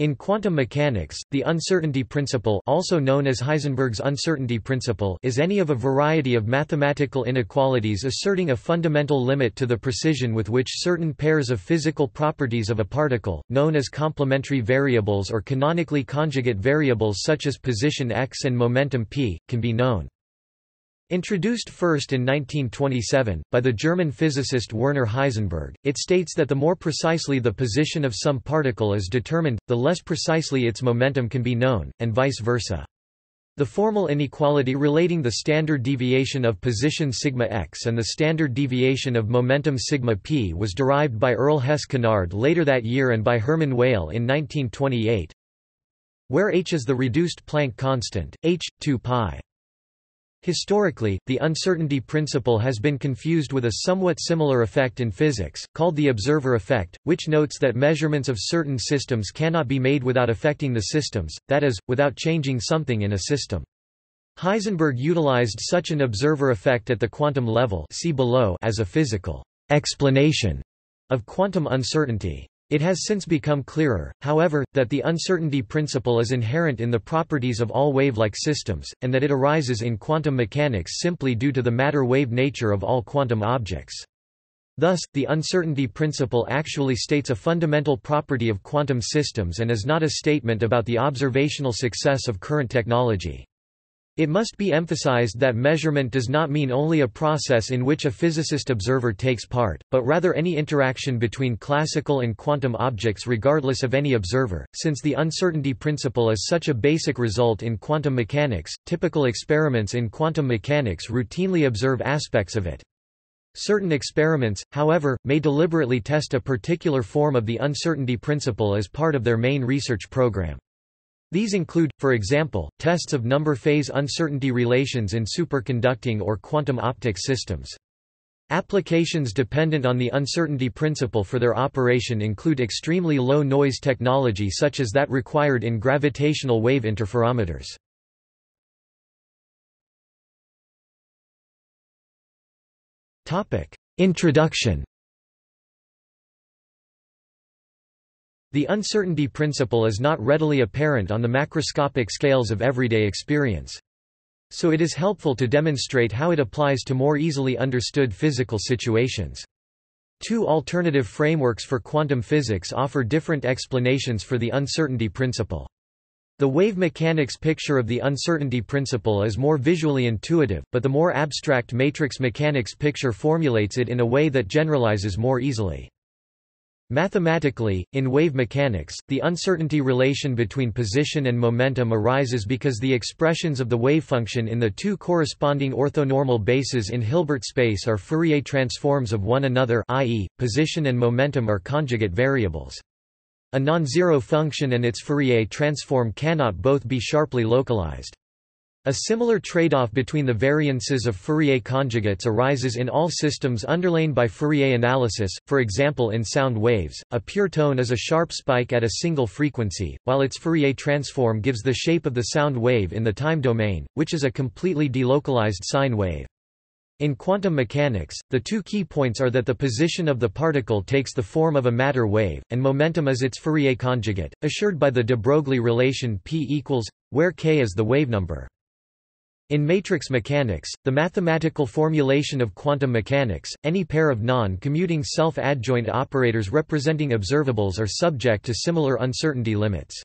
In quantum mechanics, the uncertainty principle also known as Heisenberg's uncertainty principle is any of a variety of mathematical inequalities asserting a fundamental limit to the precision with which certain pairs of physical properties of a particle, known as complementary variables or canonically conjugate variables such as position x and momentum p, can be known. Introduced first in 1927, by the German physicist Werner Heisenberg, it states that the more precisely the position of some particle is determined, the less precisely its momentum can be known, and vice versa. The formal inequality relating the standard deviation of position sigma x and the standard deviation of momentum sigma p was derived by Earl Hess Kennard later that year and by Hermann Weyl in 1928, where h is the reduced Planck constant, h, 2 pi. Historically, the uncertainty principle has been confused with a somewhat similar effect in physics, called the observer effect, which notes that measurements of certain systems cannot be made without affecting the systems, that is, without changing something in a system. Heisenberg utilized such an observer effect at the quantum level see below as a physical explanation of quantum uncertainty. It has since become clearer, however, that the uncertainty principle is inherent in the properties of all wave-like systems, and that it arises in quantum mechanics simply due to the matter-wave nature of all quantum objects. Thus, the uncertainty principle actually states a fundamental property of quantum systems and is not a statement about the observational success of current technology. It must be emphasized that measurement does not mean only a process in which a physicist observer takes part, but rather any interaction between classical and quantum objects regardless of any observer. Since the uncertainty principle is such a basic result in quantum mechanics, typical experiments in quantum mechanics routinely observe aspects of it. Certain experiments, however, may deliberately test a particular form of the uncertainty principle as part of their main research program. These include, for example, tests of number-phase uncertainty relations in superconducting or quantum optics systems. Applications dependent on the uncertainty principle for their operation include extremely low noise technology such as that required in gravitational wave interferometers. Introduction The uncertainty principle is not readily apparent on the macroscopic scales of everyday experience. So it is helpful to demonstrate how it applies to more easily understood physical situations. Two alternative frameworks for quantum physics offer different explanations for the uncertainty principle. The wave mechanics picture of the uncertainty principle is more visually intuitive, but the more abstract matrix mechanics picture formulates it in a way that generalizes more easily. Mathematically, in wave mechanics, the uncertainty relation between position and momentum arises because the expressions of the wave function in the two corresponding orthonormal bases in Hilbert space are Fourier transforms of one another i.e., position and momentum are conjugate variables. A non-zero function and its Fourier transform cannot both be sharply localized. A similar trade-off between the variances of Fourier conjugates arises in all systems underlain by Fourier analysis, for example in sound waves, a pure tone is a sharp spike at a single frequency, while its Fourier transform gives the shape of the sound wave in the time domain, which is a completely delocalized sine wave. In quantum mechanics, the two key points are that the position of the particle takes the form of a matter wave, and momentum is its Fourier conjugate, assured by the de Broglie relation p equals, where k is the wave number. In matrix mechanics, the mathematical formulation of quantum mechanics, any pair of non-commuting self-adjoint operators representing observables are subject to similar uncertainty limits.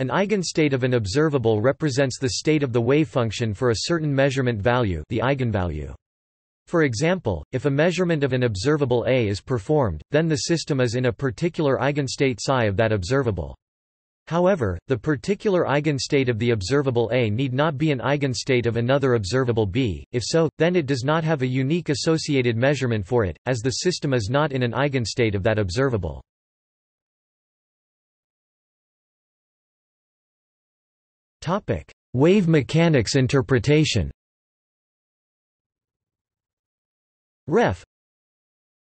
An eigenstate of an observable represents the state of the wave function for a certain measurement value the eigenvalue. For example, if a measurement of an observable A is performed, then the system is in a particular eigenstate psi of that observable. However, the particular eigenstate of the observable A need not be an eigenstate of another observable B, if so, then it does not have a unique associated measurement for it, as the system is not in an eigenstate of that observable. Wave mechanics interpretation. Ref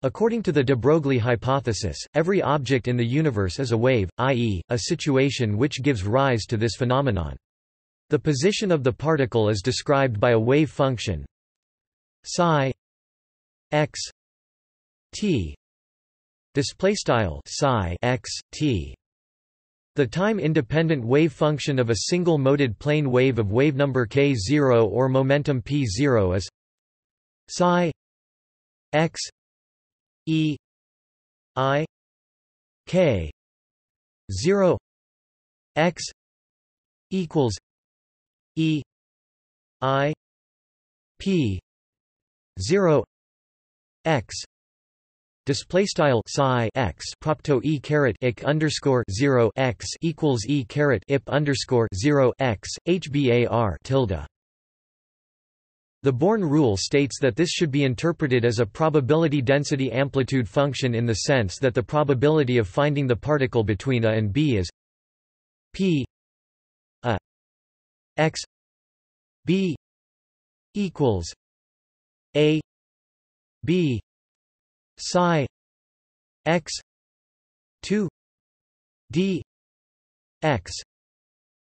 According to the de Broglie hypothesis, every object in the universe is a wave, i.e., a situation which gives rise to this phenomenon. The position of the particle is described by a wave function psi x t display style psi x t The time-independent wave function of a single-moded plane wave of wave number k0 or momentum p0 is psi x e i k 0 x equals e i p 0 x Display style psi x propto e caret ik underscore zero x equals e caret ip underscore zero x hbar tilde. The Born rule states that this should be interpreted as a probability density amplitude function in the sense that the probability of finding the particle between a and b is p a x b equals a b psi x 2 d x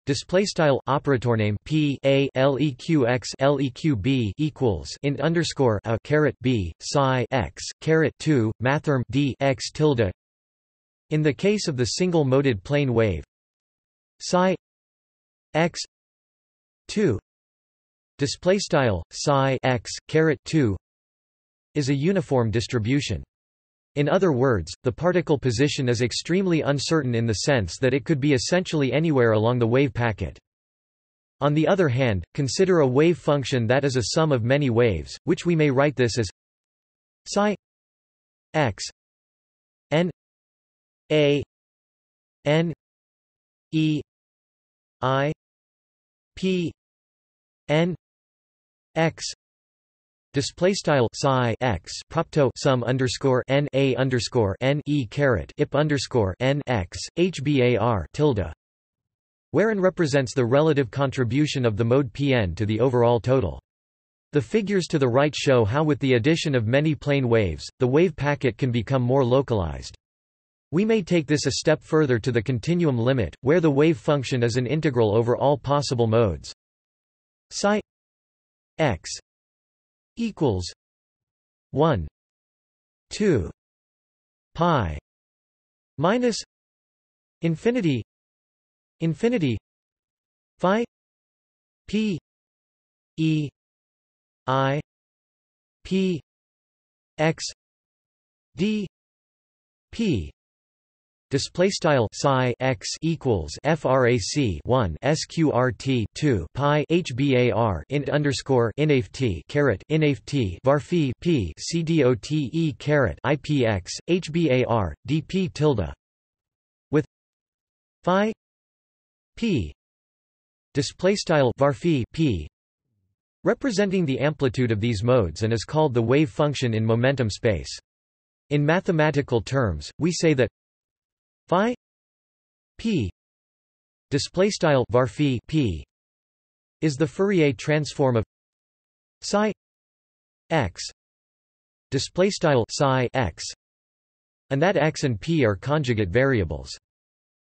Display style operator name p a leq x leq b equals int underscore a caret b psi x caret two mathrm d x tilde. In the case of the single moded plane wave, psi x two display style psi x caret two is a uniform distribution. In other words, the particle position is extremely uncertain in the sense that it could be essentially anywhere along the wave packet. On the other hand, consider a wave function that is a sum of many waves, which we may write this as psi x n a n e i p n x Display style psi x propto sum underscore n a underscore n e caret ip underscore n x hbar tilde, wherein represents the relative contribution of the mode Pn to the overall total. The figures to the right show how with the addition of many plane waves, the wave packet can become more localized. We may take this a step further to the continuum limit, where the wave function is an integral over all possible modes. Psi x equals 1 2 pi minus infinity infinity phi p e i p x d p Display style psi x equals frac 1 sqrt 2 pi hbar int underscore inaft caret inaft varphi p cdote caret ipx hbar dp tilde with phi p display style varphi p representing the amplitude of these modes and is called the wave function in momentum space. In mathematical terms, we say that phi p display style var p is the Fourier transform of psi x display style psi x and that x and p are conjugate variables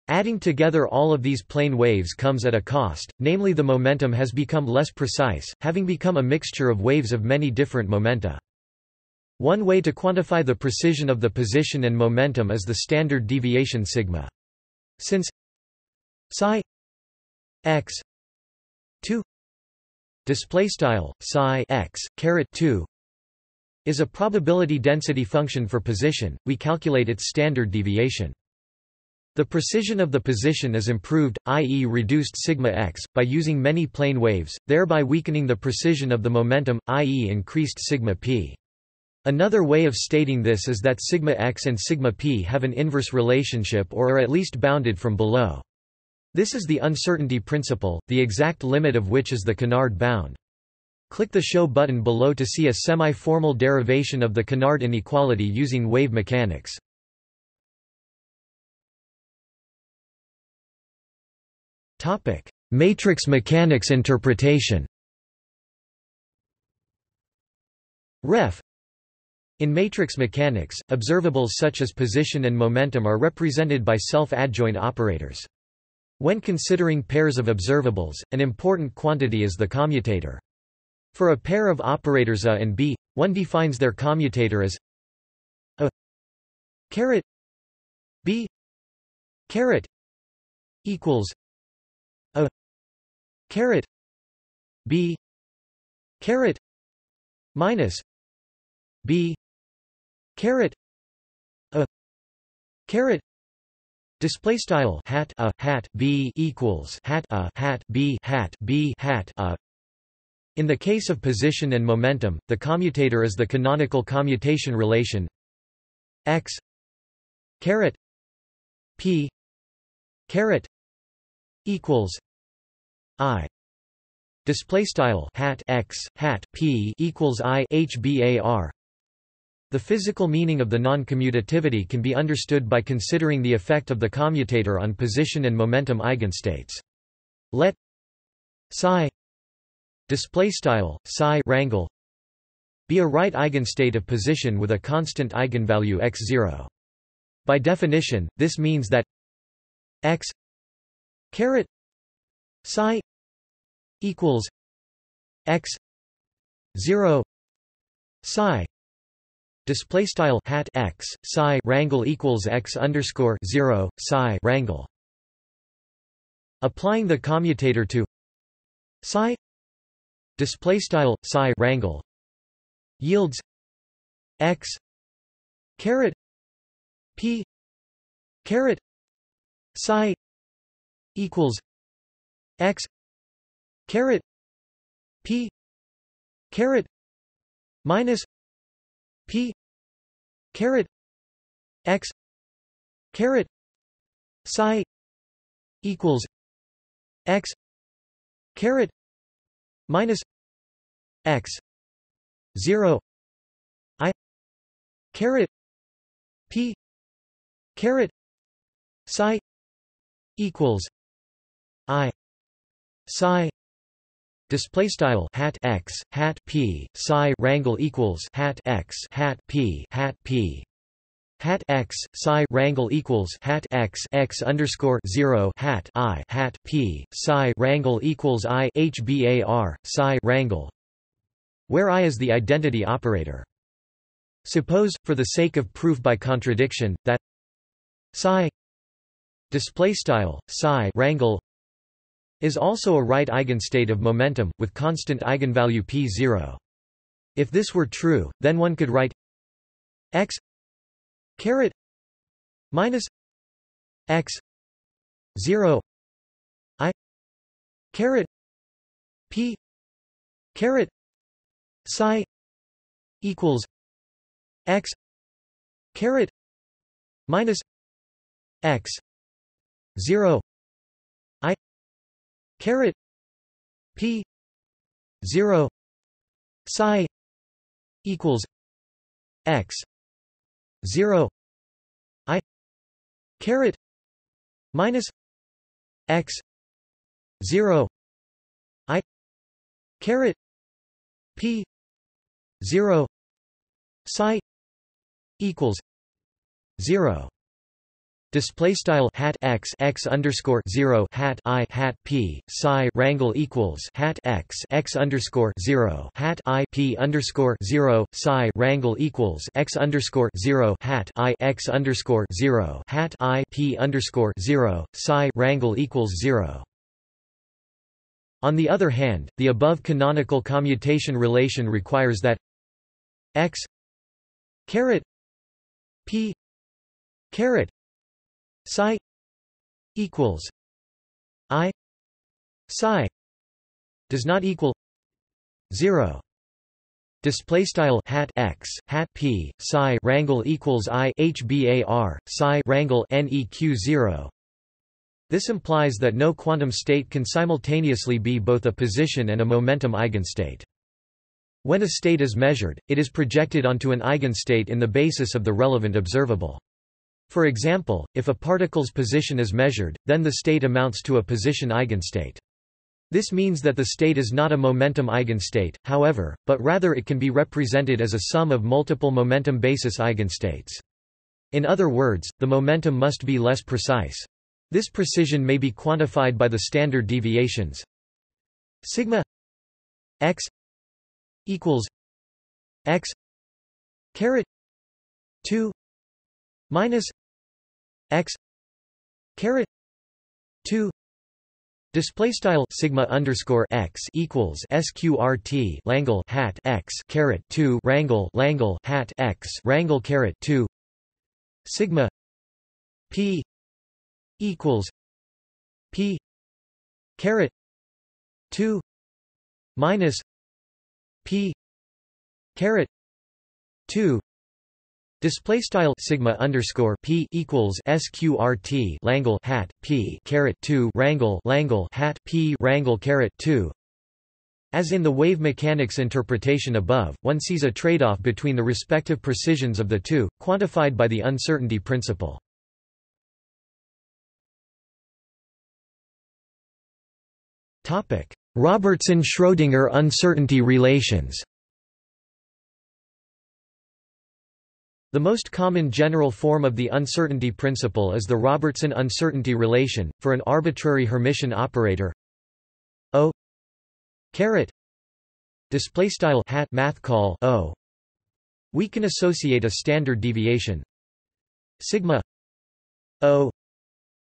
Adding together all of these plane waves comes at a cost, namely the momentum has become less precise, having become a mixture of waves of many different momenta. One way to quantify the precision of the position and momentum is the standard deviation sigma. Since psi x 2 display style psi x caret 2 is a probability density function for position, we calculate its standard deviation. The precision of the position is improved, i.e. reduced sigma x, by using many plane waves, thereby weakening the precision of the momentum, i.e. increased sigma p. Another way of stating this is that sigma x and sigma p have an inverse relationship or are at least bounded from below. This is the uncertainty principle, the exact limit of which is the Kennard bound. Click the Show button below to see a semi-formal derivation of the Kennard inequality using wave mechanics. Topic: Matrix mechanics interpretation Ref in matrix mechanics, observables such as position and momentum are represented by self-adjoint operators. When considering pairs of observables, an important quantity is the commutator. For a pair of operators A and B, one defines their commutator as A caret B caret equals a caret b caret minus b caret a. Caret Display style. Hat. A. Hat. B equals hat. A. Hat. B. Hat. B. Hat. A. In the case of position and momentum, the commutator is the canonical commutation relation. X. Caret p. Caret equals i. Display style. Hat. X. Hat. P. Equals i. Hbar. The physical meaning of the non-commutativity can be understood by considering the effect of the commutator on position and momentum eigenstates. Let psi display style psi rangle be a right eigenstate of position with a constant eigenvalue x0. By definition, this means that x caret psi equals x 0 psi display style hat x psi rangle equals x underscore 0 psi rangle applying the commutator to psi. Display style psi rangle yields x caret p caret psi equals x caret p caret minus p. Caret. X. Caret. Psi. Equals x. Caret. Minus x. 0 i. Caret. P. Caret. Psi. Equals i. Psi Display style hat x hat p psi rangle equals hat x hat p hat p hat x psi rangle equals hat x x underscore zero hat i hat p psi rangle equals i hbar psi rangle, where i is the identity operator. Suppose, for the sake of proof by contradiction, that psi display style psi rangle is also a right eigenstate of momentum, with constant eigenvalue p0. If this were true, then one could write x caret minus x 0 i caret p caret psi equals x caret minus x 0 caret p 0 psi equals x 0 i caret minus x 0 i caret p 0 psi equals 0 Display style hat x x underscore zero hat i hat p psi rangle equals hat x x underscore zero hat i p underscore zero psi rangle equals x underscore zero hat i x underscore zero hat i p underscore zero psi rangle equals zero. On the other hand, the above canonical commutation relation requires that x caret p caret psi equals i. Psi does not equal 0 display style hat x hat p psi rangle equals i hbar psi rangle neq 0 this implies that no quantum state can simultaneously be both a position and a momentum eigenstate. When a state is measured it is projected onto an eigenstate in the basis of the relevant observable for example, if a particle's position is measured, then the state amounts to a position eigenstate. This means that the state is not a momentum eigenstate, however, but rather it can be represented as a sum of multiple momentum basis eigenstates. In other words, the momentum must be less precise. This precision may be quantified by the standard deviations sigma x equals x caret 2 minus x caret 2 display style sigma underscore x equals sqrt langle hat x caret 2 rangle langle hat x rangle caret 2 sigma p equals p caret 2 minus p caret 2 Display style sigma underscore p equals sqrt langle hat p caret two rangle langle hat p rangle caret two. As in the wave mechanics interpretation above, one sees a trade-off between the respective precisions of the two, quantified by the uncertainty principle. Topic: Robertson-Schrödinger uncertainty relations. The most common general form of the uncertainty principle is the Robertson uncertainty relation, for an arbitrary Hermitian operator. O. Caret. Displaystyle hat math call O. We can associate a standard deviation. Sigma. O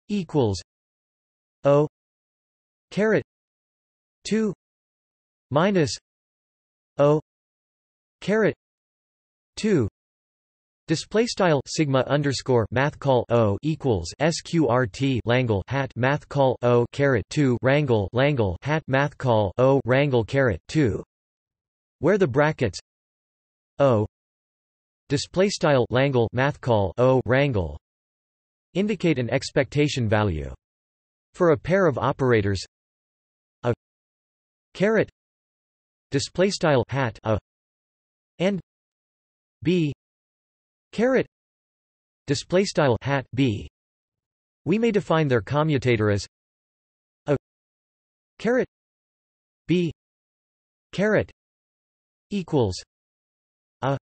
equals O caret 2 minus O caret 2 Display style sigma underscore math call o equals sqrt langle hat math call o caret two rangle langle hat math call o rangle caret two, where the brackets o display style langle math call o rangle indicate an expectation value. For a pair of operators, a caret display style hat a and b Caret display style hat b. We may define their commutator as a caret b. Caret equals a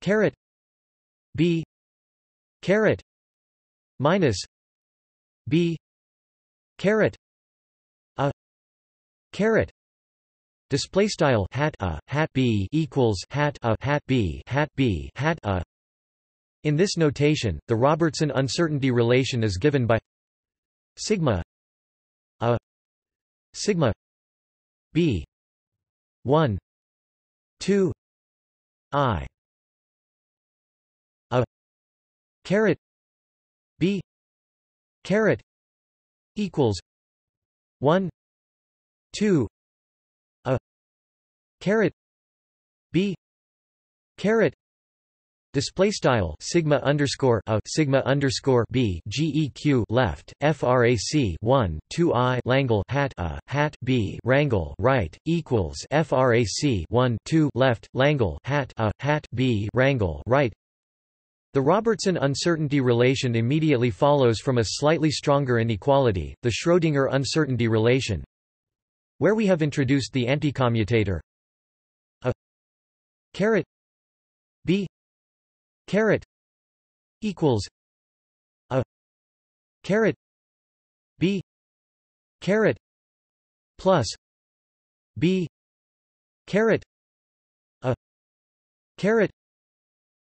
caret b. Caret minus b. Caret a caret display style hat a. Hat b equals hat a. Hat b. Hat b. Hat a in this notation, the Robertson uncertainty relation is given by sigma a sigma b 1 2 i a caret b caret equals 1 2 a caret b caret Display style sigma underscore a sigma underscore b geq left frac 1 2 i langle hat a hat b rangle right equals frac 1 2 left langle hat a hat b rangle right. The Robertson uncertainty relation immediately follows from a slightly stronger inequality, the Schrödinger uncertainty relation, where we have introduced the anticommutator a caret caret equals a caret b caret plus b caret a caret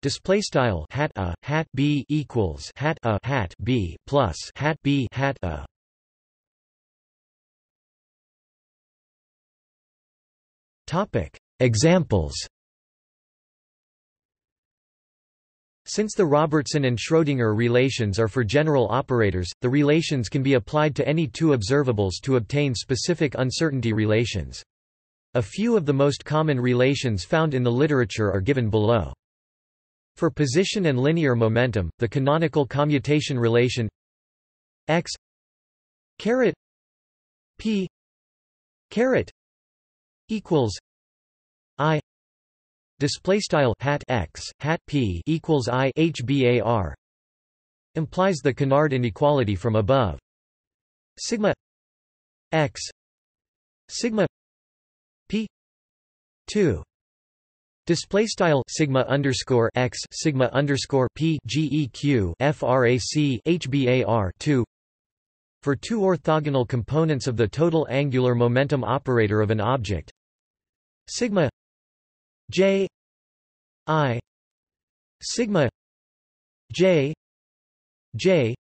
Display style hat a hat b equals hat a hat b plus hat b hat a. Topic Examples Since the Robertson and Schrödinger relations are for general operators, the relations can be applied to any two observables to obtain specific uncertainty relations. A few of the most common relations found in the literature are given below. For position and linear momentum, the canonical commutation relation x caret p caret equals display style hat x hat p equals i hbar implies the Kennard inequality from above. Sigma x sigma p 2 Display style sigma underscore x sigma underscore p geq frac hbar two. For two orthogonal components of the total angular momentum operator of an object. Sigma J I sigma J J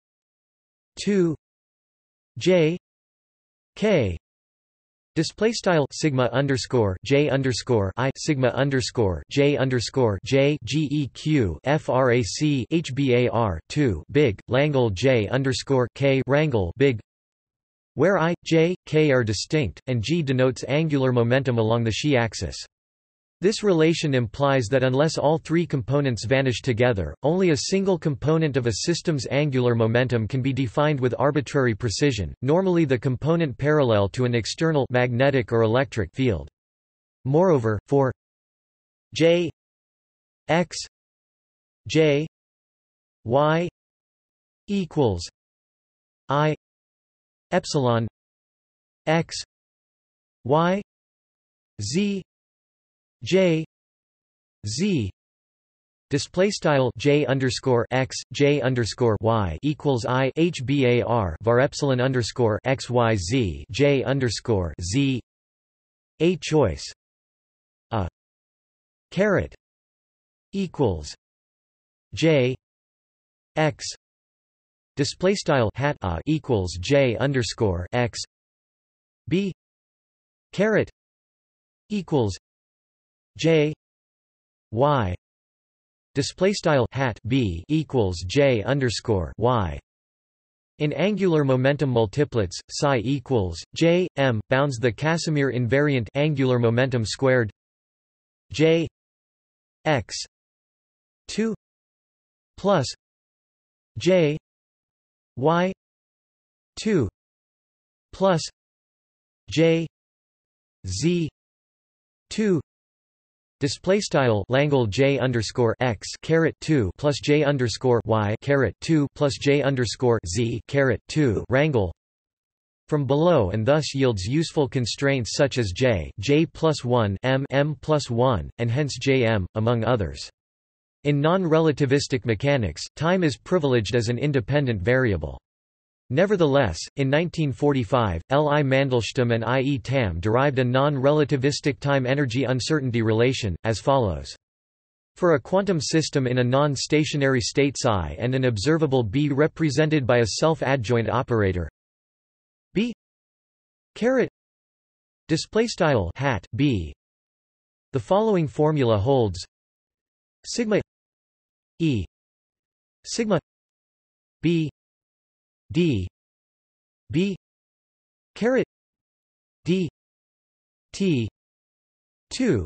two j k Display style sigma underscore j underscore i sigma underscore j underscore j geq frac hbar two big Langle j underscore k rangle big, where i, j, k are distinct, and g denotes angular momentum along the xi axis. This relation implies that unless all three components vanish together, only a single component of a system's angular momentum can be defined with arbitrary precision, normally the component parallel to an external magnetic or electric field. Moreover, for j x j y equals i epsilon x y z J Z display style J underscore X J underscore Y equals I HBAR var epsilon underscore X Y Z J underscore Z a choice a caret equals J X display style hat a equals J underscore X B caret equals J Y display style hat B equals J underscore Y. In angular momentum multiplets, psi equals j m bounds the Casimir invariant angular momentum squared. J x 2 plus j y 2 plus j z 2 Display style Langle J underscore x caret two plus J underscore y caret two plus J underscore z caret two rangle from below and thus yields useful constraints such as J J plus one M M plus one, and hence Jm, among others. In non-relativistic mechanics, time is privileged as an independent variable. Nevertheless, in 1945, L. I. Mandelstam and I. E. Tamm derived a non-relativistic time-energy uncertainty relation, as follows. For a quantum system in a non-stationary state psi and an observable B represented by a self-adjoint operator B caret style hat B the following formula holds sigma E sigma B d b caret d t 2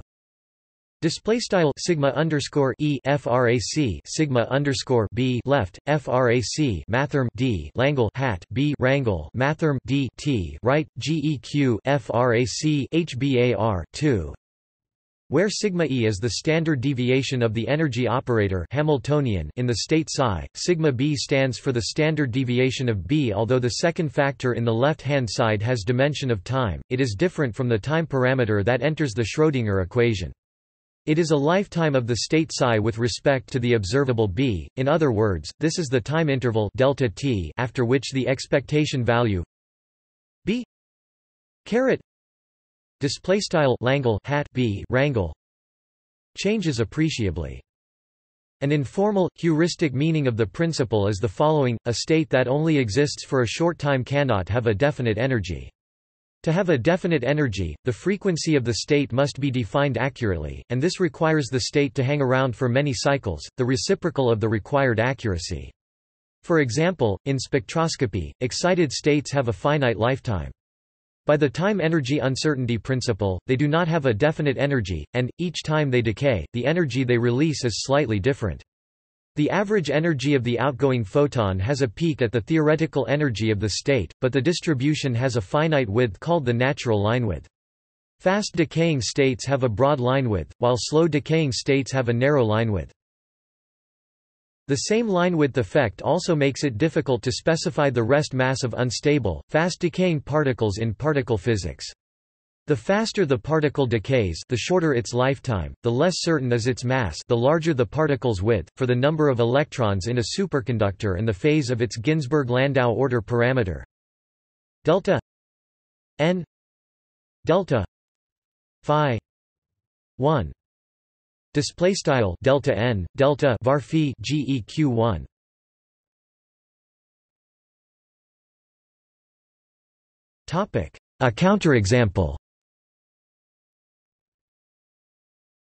Display style sigma underscore e frac sigma underscore b left frac mathrm d langle hat b rangle mathrm d t right geq frac hbar 2 where sigma e is the standard deviation of the energy operator Hamiltonian in the state psi, sigma b stands for the standard deviation of b. Although the second factor in the left-hand side has dimension of time, it is different from the time parameter that enters the Schrödinger equation. It is a lifetime of the state psi with respect to the observable b. In other words, this is the time interval delta t after which the expectation value b caret Display style Langle hat B rangle changes appreciably. An informal, heuristic meaning of the principle is the following, a state that only exists for a short time cannot have a definite energy. To have a definite energy, the frequency of the state must be defined accurately, and this requires the state to hang around for many cycles, the reciprocal of the required accuracy. For example, in spectroscopy, excited states have a finite lifetime. By the time-energy uncertainty principle, they do not have a definite energy, and, each time they decay, the energy they release is slightly different. The average energy of the outgoing photon has a peak at the theoretical energy of the state, but the distribution has a finite width called the natural line width. Fast decaying states have a broad line width, while slow decaying states have a narrow linewidth. The same line width effect also makes it difficult to specify the rest mass of unstable, fast-decaying particles in particle physics. The faster the particle decays the shorter its lifetime, the less certain is its mass the larger the particle's width, for the number of electrons in a superconductor and the phase of its Ginzburg-Landau order parameter. Delta n delta phi 1 Display style delta n delta var geq1 Topic: A counterexample.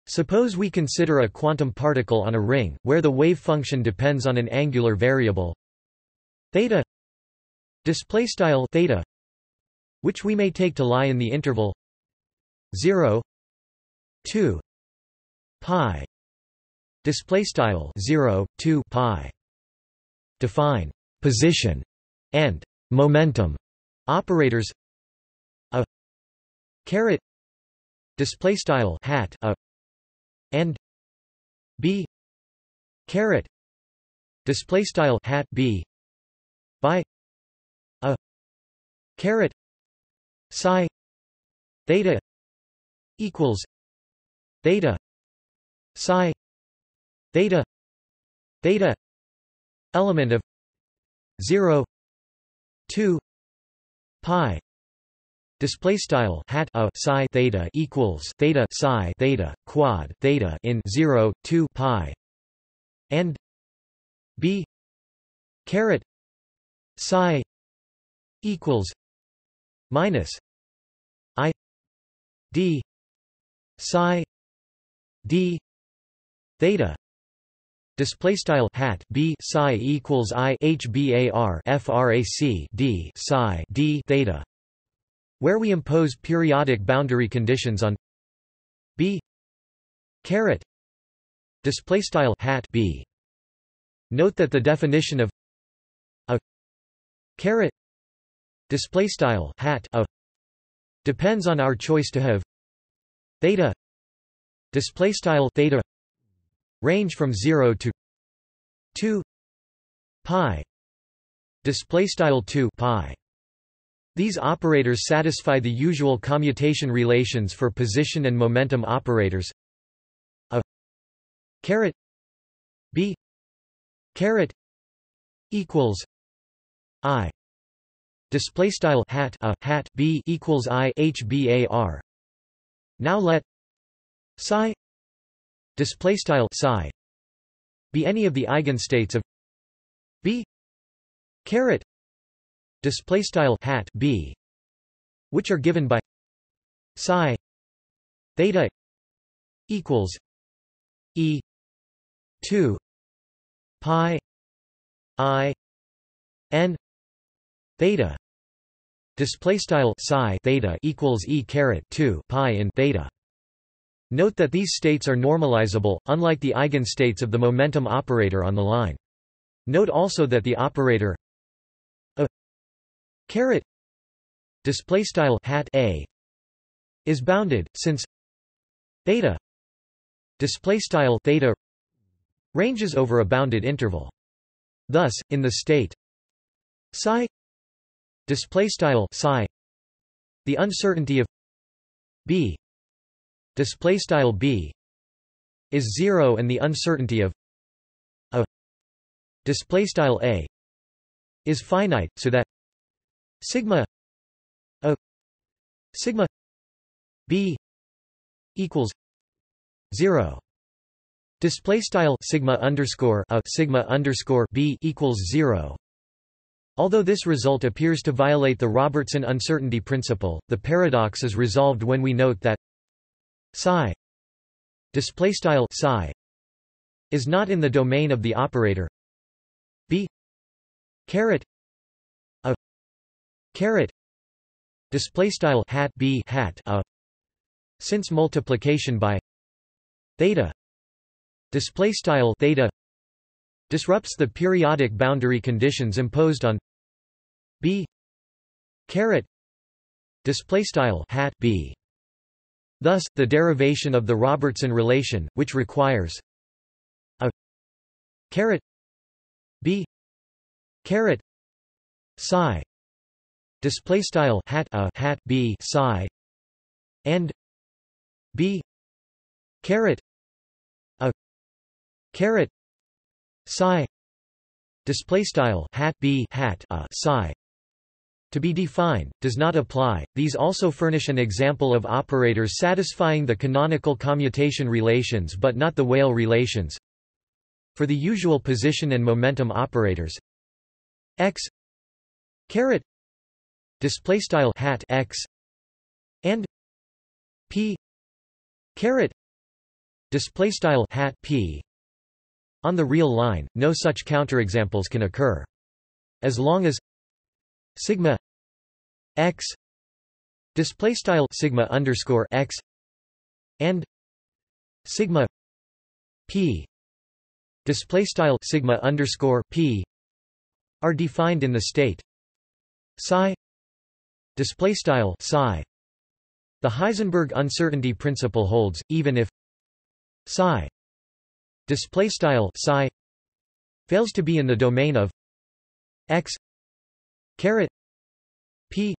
Suppose we consider a quantum particle on a ring, where the wave function depends on an angular variable theta display style theta which we may take to lie in the interval 0 2 pi. Display style 0 2 pi. Define position and momentum. Operators a caret. Display style hat a and b caret. Display style hat b by a caret. Psi theta equals theta psi theta theta element of 0 2 pi. Display style hat a psi theta equals theta psi theta quad theta in 0 2 pi. And b caret psi equals minus i d psi d theta. Display style hat b psi equals i h bar frac d psi d theta. Where we impose periodic boundary conditions on b. Caret. Display style hat b. Note that the definition of a caret display style hat of depends on our choice to have theta. Display style theta range from 0 to 2 pi display style 2 pi these operators satisfy the usual commutation relations for position and momentum operators. A caret b caret equals i display style hat a hat b equals i h bar. Now let psi display style psi. Be any of the eigenstates of b. Caret. Display style hat b which are given by psi theta equals e 2 pi i n theta. Display style psi theta equals e caret 2 pi in theta note that these states are normalizable unlike the eigenstates of the momentum operator on the line. Note also that the operator caret display style hat a is bounded since theta display style theta ranges over a bounded interval. Thus in the state psi display style psi the uncertainty of b display style b is 0 and the uncertainty of a display style a is finite so that sigma a sigma b equals 0 display style sigma underscore a sigma underscore b equals 0 Although this result appears to violate the Robertson uncertainty principle, the paradox is resolved when we note that psi. Display style psi is not in the domain of the operator. B. Caret. A. Caret. Display style hat b hat a. Since multiplication by theta. Display style theta disrupts the periodic boundary conditions imposed on b. Caret. Display style hat b thus the derivation of the robertson relation which requires a caret b caret psi display style hat a hat b psi and b caret a caret psi display style hat b hat a psi to be defined, does not apply. These also furnish an example of operators satisfying the canonical commutation relations but not the Weyl relations. For the usual position and momentum operators x caret display style hat x and p caret display style hat p on the real line no such counterexamples can occur as long as sigma x display style sigma underscore x and sigma p display style sigma underscore p are defined in the state psi display style psi. The heisenberg uncertainty principle holds even if psi display style psi fails to be in the domain of x caret. P.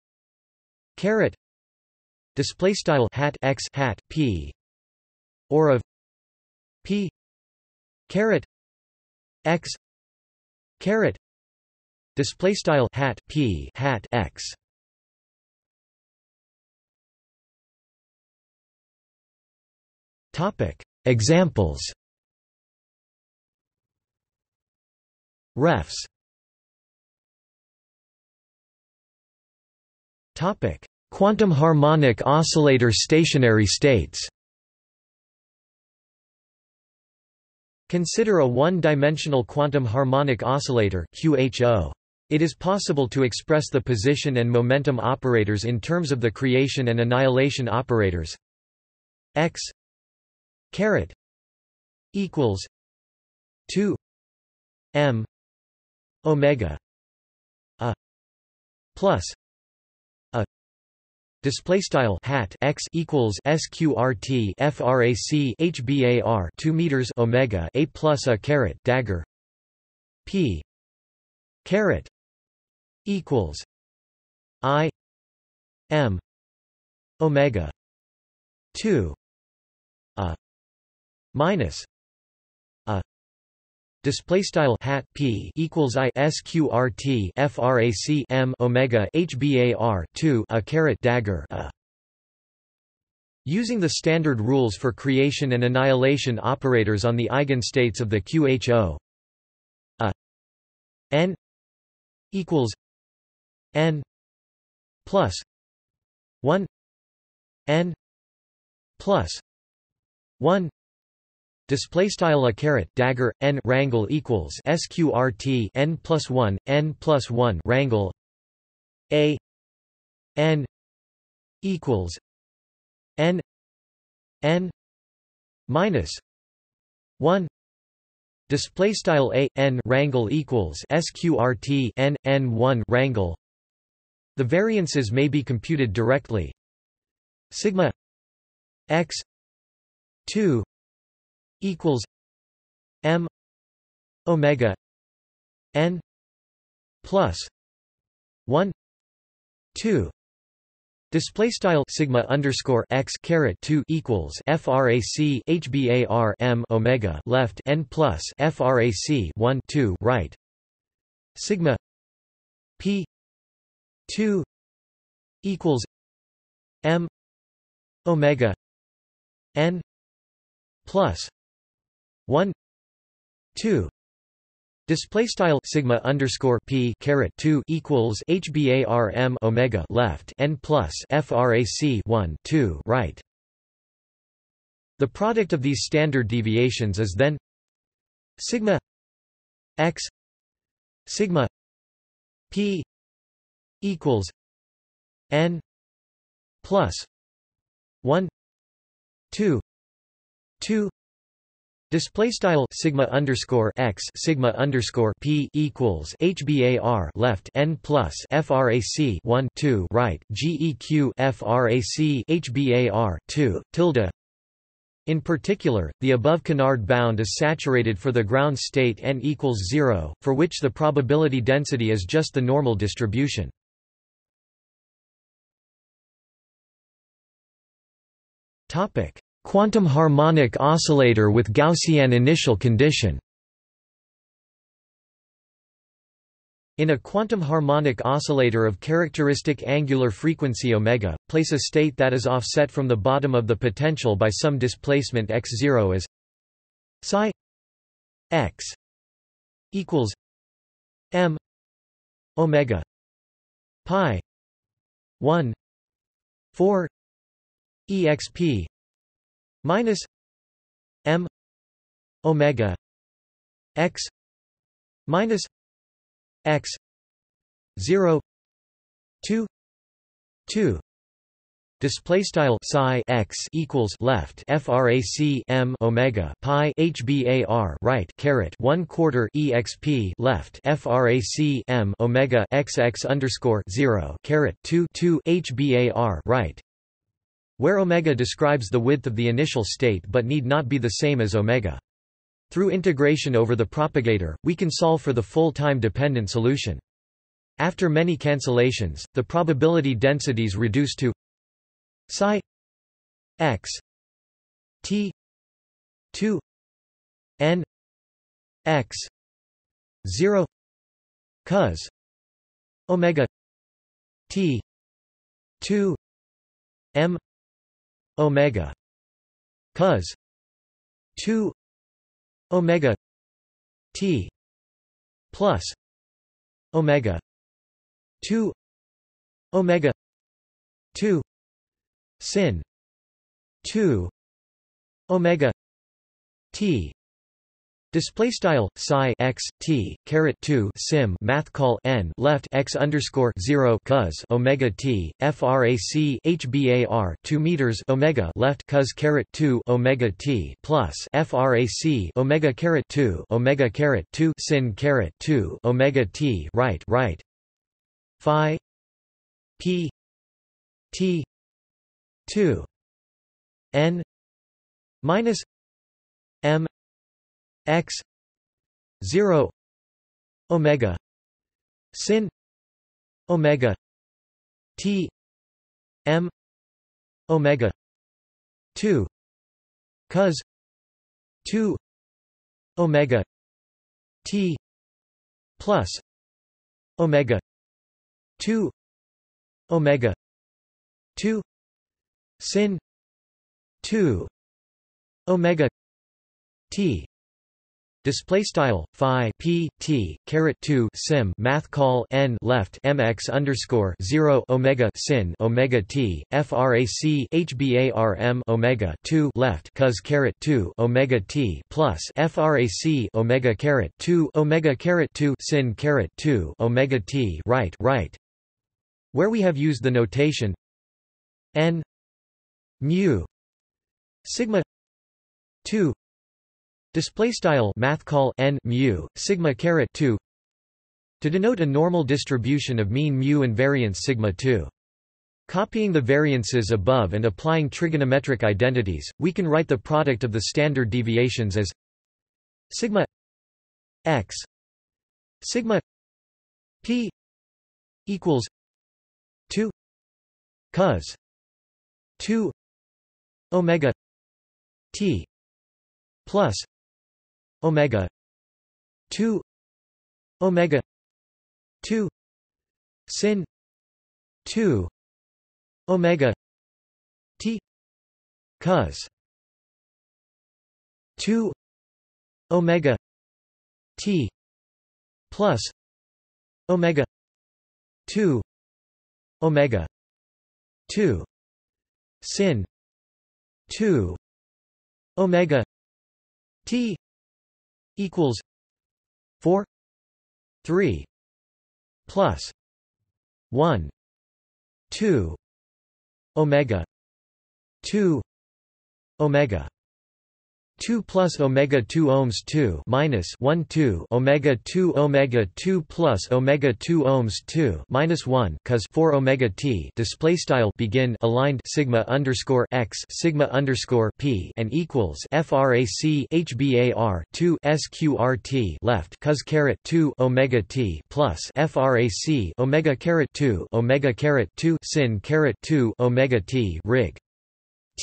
Caret. Display style hat x hat p. Or of p. Caret. X. Caret. Display style hat p hat x. Topic. Examples. Refs topic. Quantum harmonic oscillator stationary states. Consider a one-dimensional quantum harmonic oscillator QHO. It is possible to express the position and momentum operators in terms of the creation and annihilation operators. X caret equals 2 m omega a plus Display style hat x equals sqrt frac hbar 2 meters omega a plus a caret dagger. P caret equals i m omega 2 a minus display style hat p equals i sqrt frac m omega hbar 2 a caret dagger a. Using the standard rules for creation and annihilation operators on the eigenstates of the QHO a. N equals n plus 1 n plus 1 Display style a caret dagger n rangle equals sqrt n plus one n plus one rangle a n equals n n minus one display style a n rangle equals sqrt n n one rangle. The variances may be computed directly. Sigma x two equals M omega N plus one two. Display style sigma underscore x caret two equals frac hbar m omega left n plus frac one two right. Sigma p two equals m omega n plus 1 2 Display style sigma underscore p caret two equals hbar m omega left n plus frac 1 2 right. The product of these standard deviations is then sigma x sigma p equals n plus 1 2 2 Display style sigma underscore x sigma underscore p equals hbar left n plus frac 1 2 right geq frac hbar 2 tilde. In particular, the above Kennard bound is saturated for the ground state n equals zero, for which the probability density is just the normal distribution. Topic. Quantum harmonic oscillator with Gaussian initial condition. In a quantum harmonic oscillator of characteristic angular frequency omega, place a state that is offset from the bottom of the potential by some displacement x0 as psi x equals m omega pi 1 4 exp minus m omega x minus x 0 2 2 Display style psi x equals left frac m omega pi hbar right caret one quarter exp left frac m omega xx underscore zero caret two two hbar right, where omega describes the width of the initial state but need not be the same as omega. Through integration over the propagator, we can solve for the full time-dependent solution. After many cancellations, the probability densities reduce to psi x t 2 n x 0 cos omega t 2 m omega. Cos 2 omega t plus omega 2 omega 2 sin 2 omega t Display style psi x t caret two sim math call n left x underscore zero cos omega t frac hbar two meters omega left cos caret two omega t plus frac omega caret two omega caret two sin caret two omega t right right. Phi p t 2 n minus x 0 omega sin omega t m omega 2 cos 2 omega t plus omega 2 omega 2 sin 2 omega t Display style phi p t caret two sim math call n left mx underscore zero omega sin omega t frac hbarm omega two left cos caret two omega t plus frac omega caret two omega caret two sin caret two omega t right right, where we have used the notation n mu sigma 2 display style math call n mu sigma caret 2 to denote a normal distribution of mean mu and variance sigma 2 Copying the variances above and applying trigonometric identities, we can write the product of the standard deviations as sigma x sigma p equals 2 cos 2 omega t plus omega 2 omega 2 sin 2 omega t cos 2 omega t plus omega 2 omega 2 sin 2 omega t equals 4 3 plus 1 2 omega 2 omega 2 plus omega 2 ohms 2 minus 1 2 omega 2 omega 2 plus omega 2 ohms 2 minus 1 cos 4 omega t display style begin aligned sigma underscore x sigma underscore p and equals frac hbar 2 sqrt left cos caret 2 omega t plus frac omega caret 2 omega caret 2 sin caret 2 omega t rig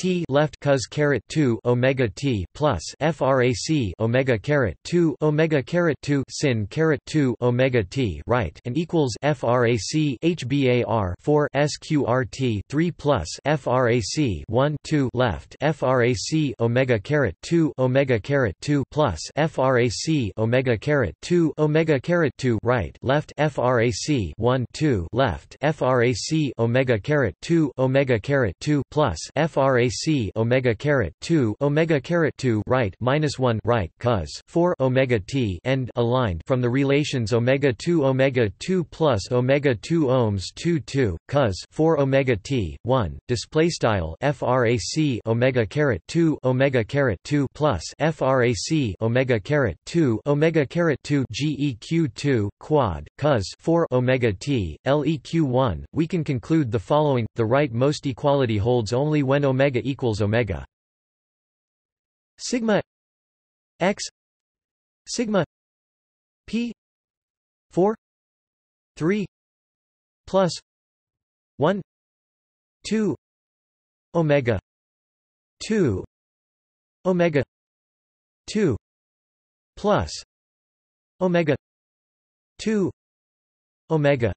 T left cos caret 2 omega T plus frac omega caret 2 omega caret 2 sin caret 2 omega T right and equals frac hbar 4 sqrt 3 plus frac 1 2 left frac omega caret 2 omega caret 2 plus frac omega caret 2 omega caret 2 right left frac 1 2 left frac omega caret 2 omega caret 2 plus frac frac omega caret 2 omega caret 2 right minus 1 right cos 4 omega t end aligned from the relations omega 2 omega 2 plus omega 2 ohms 2 2 cos 4 omega t 1 display style frac omega caret 2 omega caret 2 plus frac omega caret 2 omega caret 2 geq 2 quad cos 4 omega t leq 1 we can conclude the following the right most equality holds only when omega omega equals omega. Sigma x sigma p 4 3 plus 1 2 omega 2 omega 2 plus omega 2 omega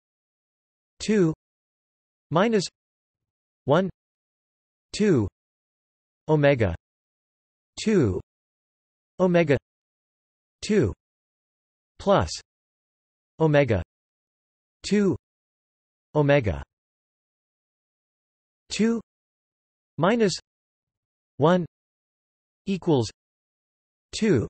2 minus 1 2 omega 2 omega 2 plus omega 2 omega 2 minus 1 equals 2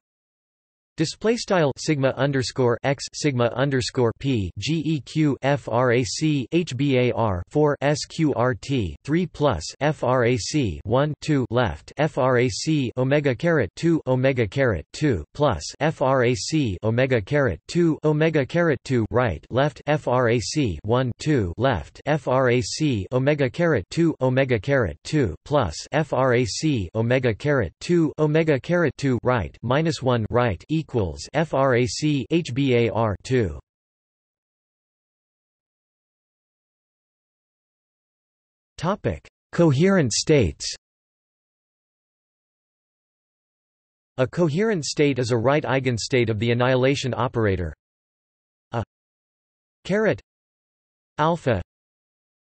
Display style sigma underscore x sigma underscore p geq frac hbar 4 sqrt 3 plus frac 1 2 left frac omega caret 2 omega caret 2 plus frac omega caret 2 omega caret 2 right left frac 1 2 left frac omega caret 2 omega caret 2 plus frac omega caret 2 omega caret 2 right minus 1 right equals frac hbar 2 topic coherent states. A coherent state is a right eigenstate of the annihilation operator. A caret alpha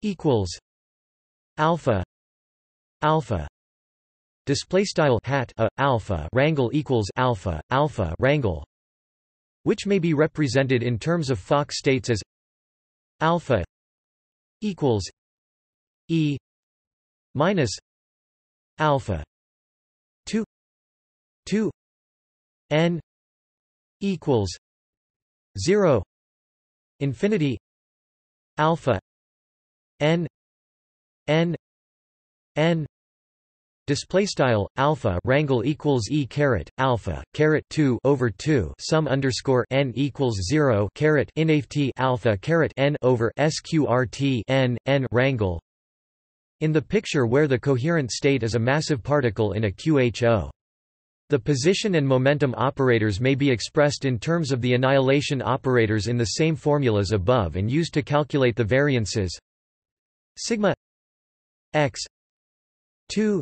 equals alpha alpha display style hat a alpha rangle equals alpha alpha rangle which may be represented in terms of Fock states as alpha equals e minus alpha 2 2 n equals 0 infinity alpha n n n Display style alpha rangle equals e caret alpha caret two over two sum underscore n equals zero caret inft alpha caret n over sqrt n n rangle. In the picture where the coherent state is a massive particle in a QHO. The position and momentum operators may be expressed in terms of the annihilation operators in the same formulas above and used to calculate the variances sigma x 2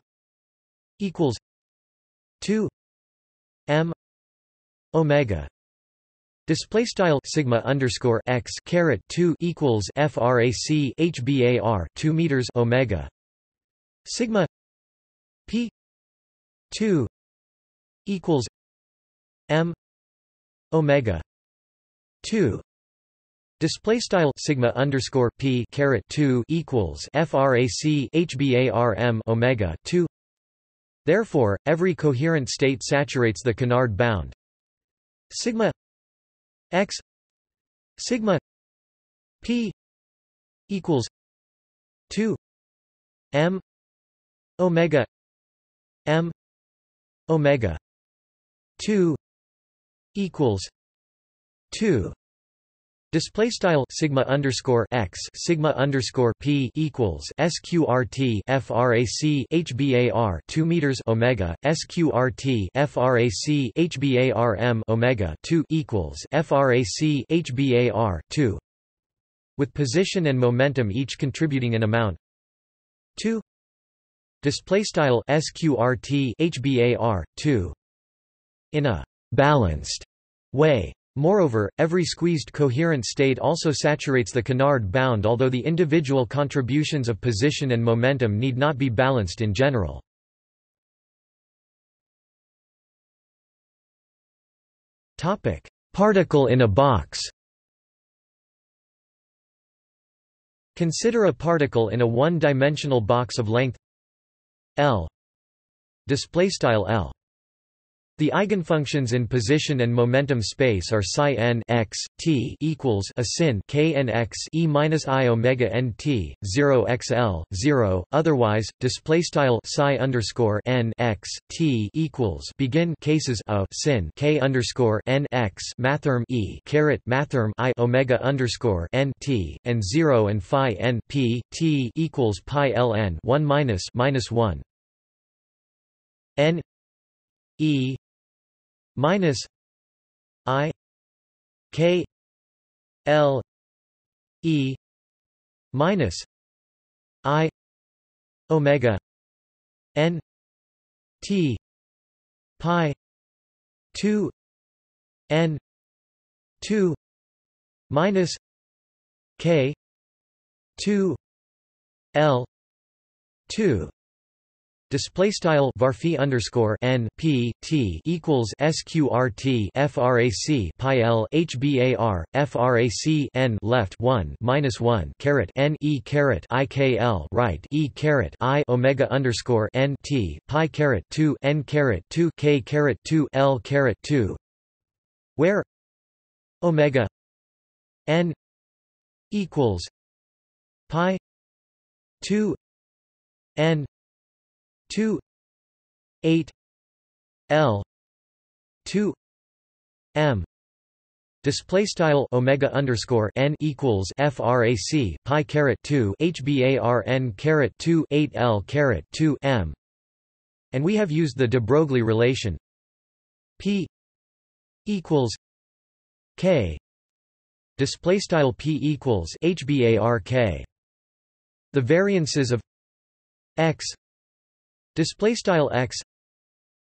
equals 2 m omega. Display style sigma underscore x caret two equals frac hbar two meters omega. Sigma p two equals m omega two. Display style sigma underscore p caret two equals frac hbar m omega two Therefore, every coherent state saturates the Kennard bound. Sigma x sigma p equals 2 m omega m omega 2 equals 2 Display style sigma underscore x sigma underscore p equals sqrt frac hbar two meters omega sqrt frac hbar m omega two equals frac hbar two, with position and momentum each contributing an amount two display style sqrt hbar 2 in a balanced way. Moreover, every squeezed coherent state also saturates the Kennard bound although the individual contributions of position and momentum need not be balanced in general. Particle in a box Consider a particle in a one-dimensional box of length L. Display style L the eigenfunctions in position and momentum space are psi n x t equals a sin k n x e minus i omega n t 0 xl 0. Otherwise, display style psi underscore n x t equals begin cases of sin k underscore n x mathrm e caret mathrm i omega underscore n t and 0 and phi n p t equals pi l n 1 minus minus 1 n e minus I K L E minus I Omega N T Pi two N two minus K two L two Display style varphi underscore n p t equals sqrt frac pi l hbar frac n left one minus one caret n e caret i k l right e caret i omega underscore n t pi caret two n caret two k caret two l caret two, where omega n equals pi two n 2 8 L 2 M Display style omega underscore n equals frac pi caret 2 hbarn caret 2 8 l caret 2 m, and we have used the de Broglie relation p equals k. Display style p equals hbark. The variances of x display style x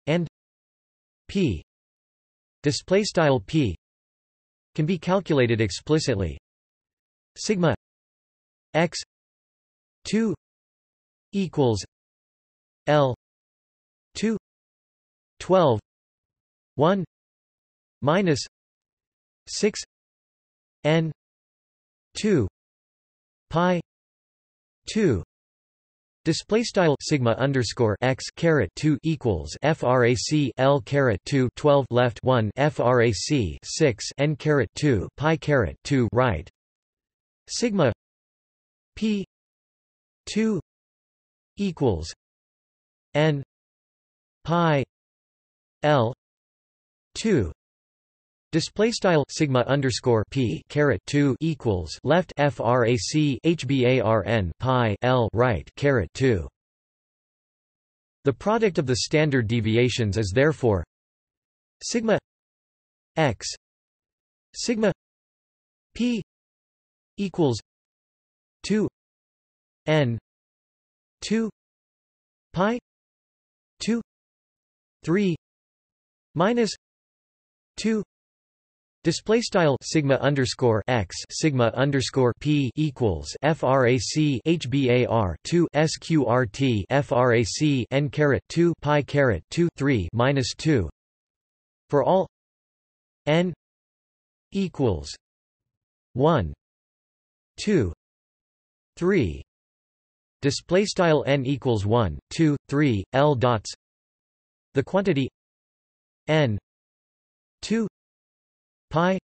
and p. Display style p can be calculated explicitly. Sigma x 2 equals l 2 12 1 minus 6 n 2 pi 2 Display style sigma underscore x caret two equals frac l caret two twelve left one frac six n caret two pi caret two right. Sigma p two equals n pi l two Display style sigma underscore p caret two equals left frac hbarn pi l right caret two. The product of the standard deviations is therefore sigma x sigma p equals two n two pi two three minus two Display style sigma underscore x sigma underscore p equals frac hbar two sqrt frac n caret two pi caret two three minus two for all n equals one two three. Display style n equals one two three l dots. The quantity n two pi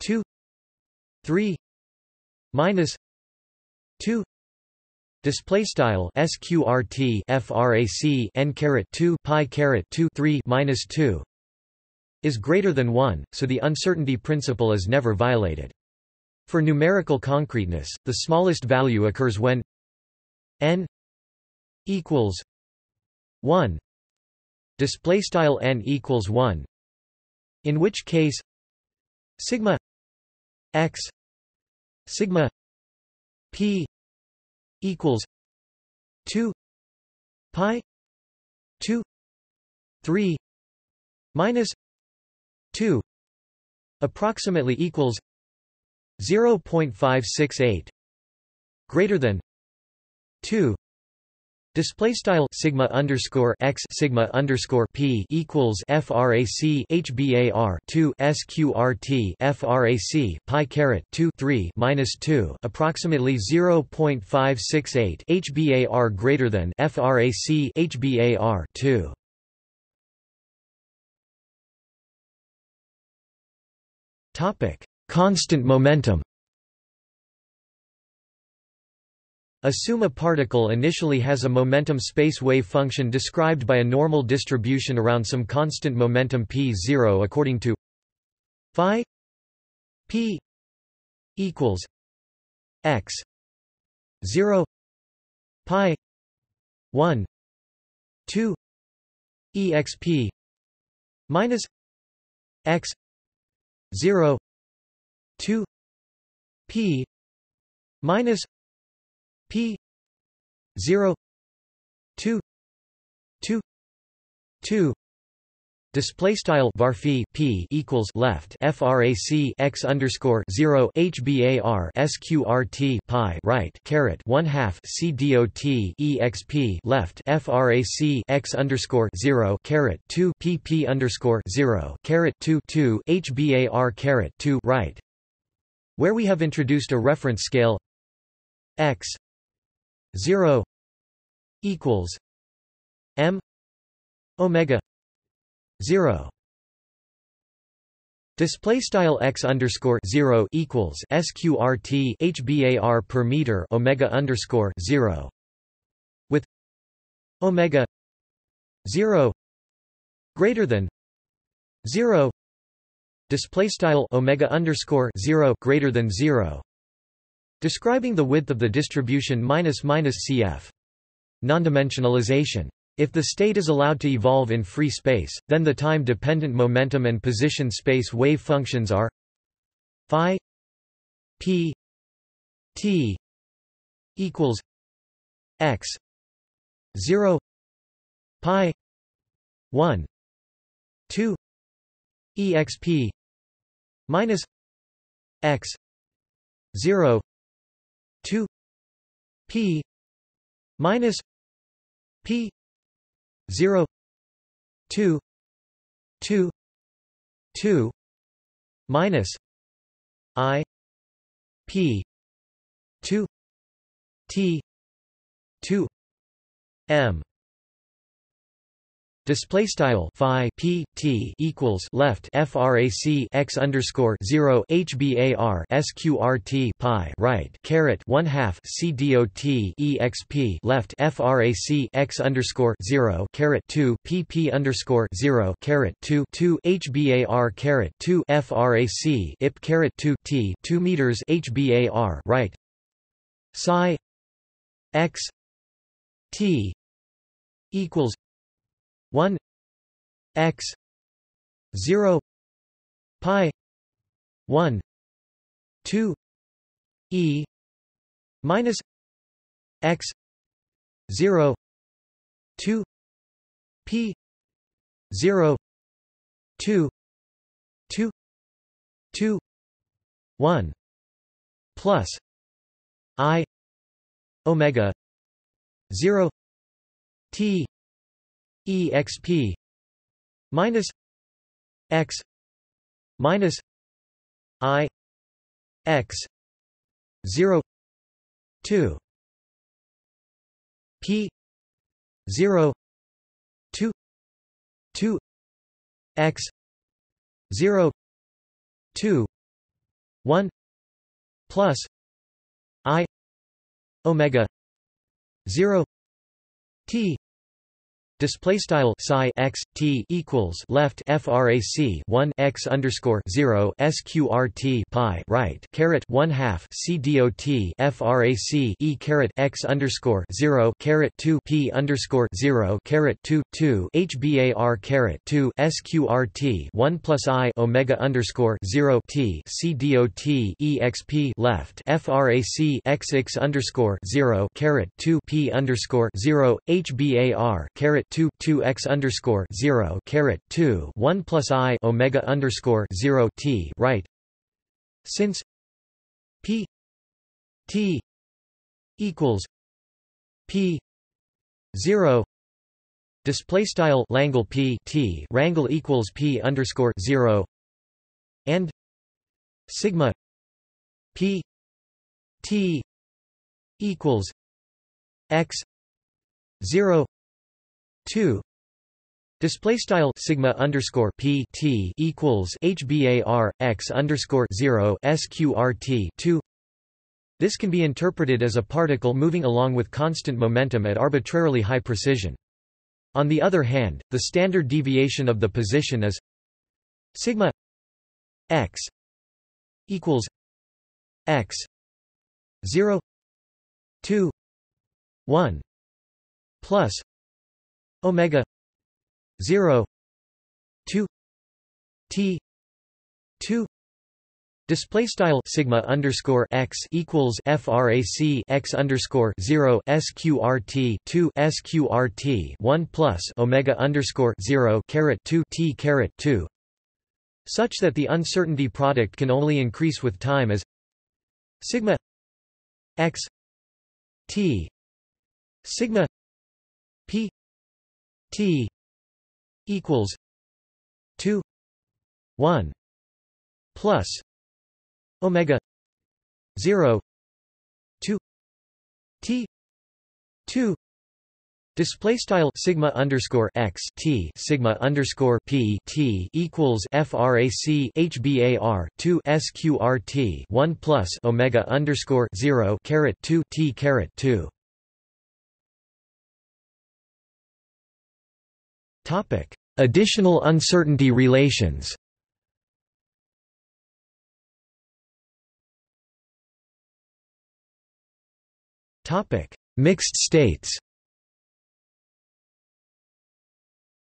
2 3 minus 2 display style sqrt frac n caret 2 pi caret 2 3 minus 2 is greater than 1 so the uncertainty principle is never violated. For numerical concreteness the smallest value occurs when n equals 1 display style n equals 1 in which case sigma x sigma p equals 2 pi 2 3 minus 2 approximately equals 0.568 greater than 2 Display style sigma underscore x sigma underscore p equals frac hbar 2 sqrt frac pi caret 2 3 minus 2 approximately 0.568 hbar greater than frac hbar 2. Topic: Constant momentum. Assume a particle initially has a momentum space wave function described by a normal distribution around some constant momentum p0 according to phi p equals x 0 pi 1 2 exp minus x 0 2 p minus p 0 2 2 2 Display style var p equals left frac x underscore zero hbar sqrt pi right caret one half c dot exp left frac x underscore zero caret two pp underscore zero caret two two hbar caret two right, where we have introduced a reference scale x zero equals m omega 0 Display style x underscore zero equals sqrt hbar per meter omega underscore zero with omega zero greater than zero. Display style omega underscore zero greater than zero describing the width of the distribution minus minus cf. Nondimensionalization. If the state is allowed to evolve in free space, then the time-dependent momentum and position space wave functions are phi p t equals x 0 pi 1 2 exp minus x 0 2 p minus p 0 2 2 2 minus i p 2 t 2 m Display style phi p t equals left frac x underscore zero hbar sqrt pi right caret one half c dot exp left frac x underscore zero caret two p p underscore zero caret two two hbar caret two frac ip caret two t two meters hbar right psi x t equals 1 x 0 pi 1 2 e minus x 0 2 p 0 2 2 2 1 plus i omega 0 t exp minus x minus i x 0 2 p 0 2 2 x 0 2 1 plus i omega 0 t Display style psi x t equals left frac 1 x underscore 0 sqrt pi right caret 1 half c dot frac e caret x underscore 0 caret 2 p underscore 0 caret 2 2 hbar caret 2 sqrt 1 plus i omega underscore 0 t c dot exp left frac x x underscore 0 caret 2 p underscore 0 hbar caret 2 2 x underscore 0 caret 2 1 plus i omega underscore 0 t right? Since p t equals p 0 display style langle p t rangle equals p underscore 0 and sigma p t equals x 0 2 Display style sigma underscore p t equals hbar x underscore zero sqrt two. This can be interpreted as a particle moving along with constant momentum at arbitrarily high precision. On the other hand, the standard deviation of the position is sigma x equals x 0 2 1 plus omega 0 2 t 2 Display style sigma underscore x equals frac x underscore zero sqrt two sqrt one plus omega underscore zero caret two t caret two, such that the uncertainty product can only increase with time as sigma x t sigma p t equals 2 1 plus omega 0 2 t 2 Display style sigma underscore x t sigma underscore p t equals frac hbar two sqrt one plus omega underscore zero caret two t caret two. Topic: Additional uncertainty relations. Topic: Mixed states.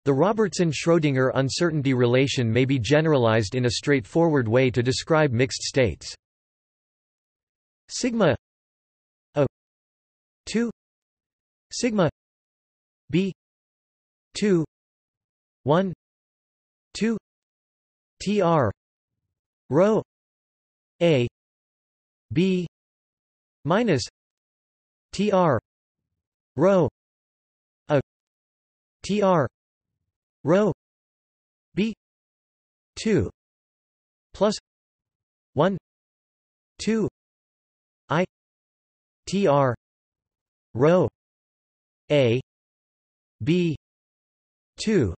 The Robertson-Schrödinger uncertainty relation may be generalized in a straightforward way to describe mixed states. Sigma a 2 sigma b 2 1 2 tr rho a b minus tr rho a tr rho b 2 plus 1 2 i tr rho a b 2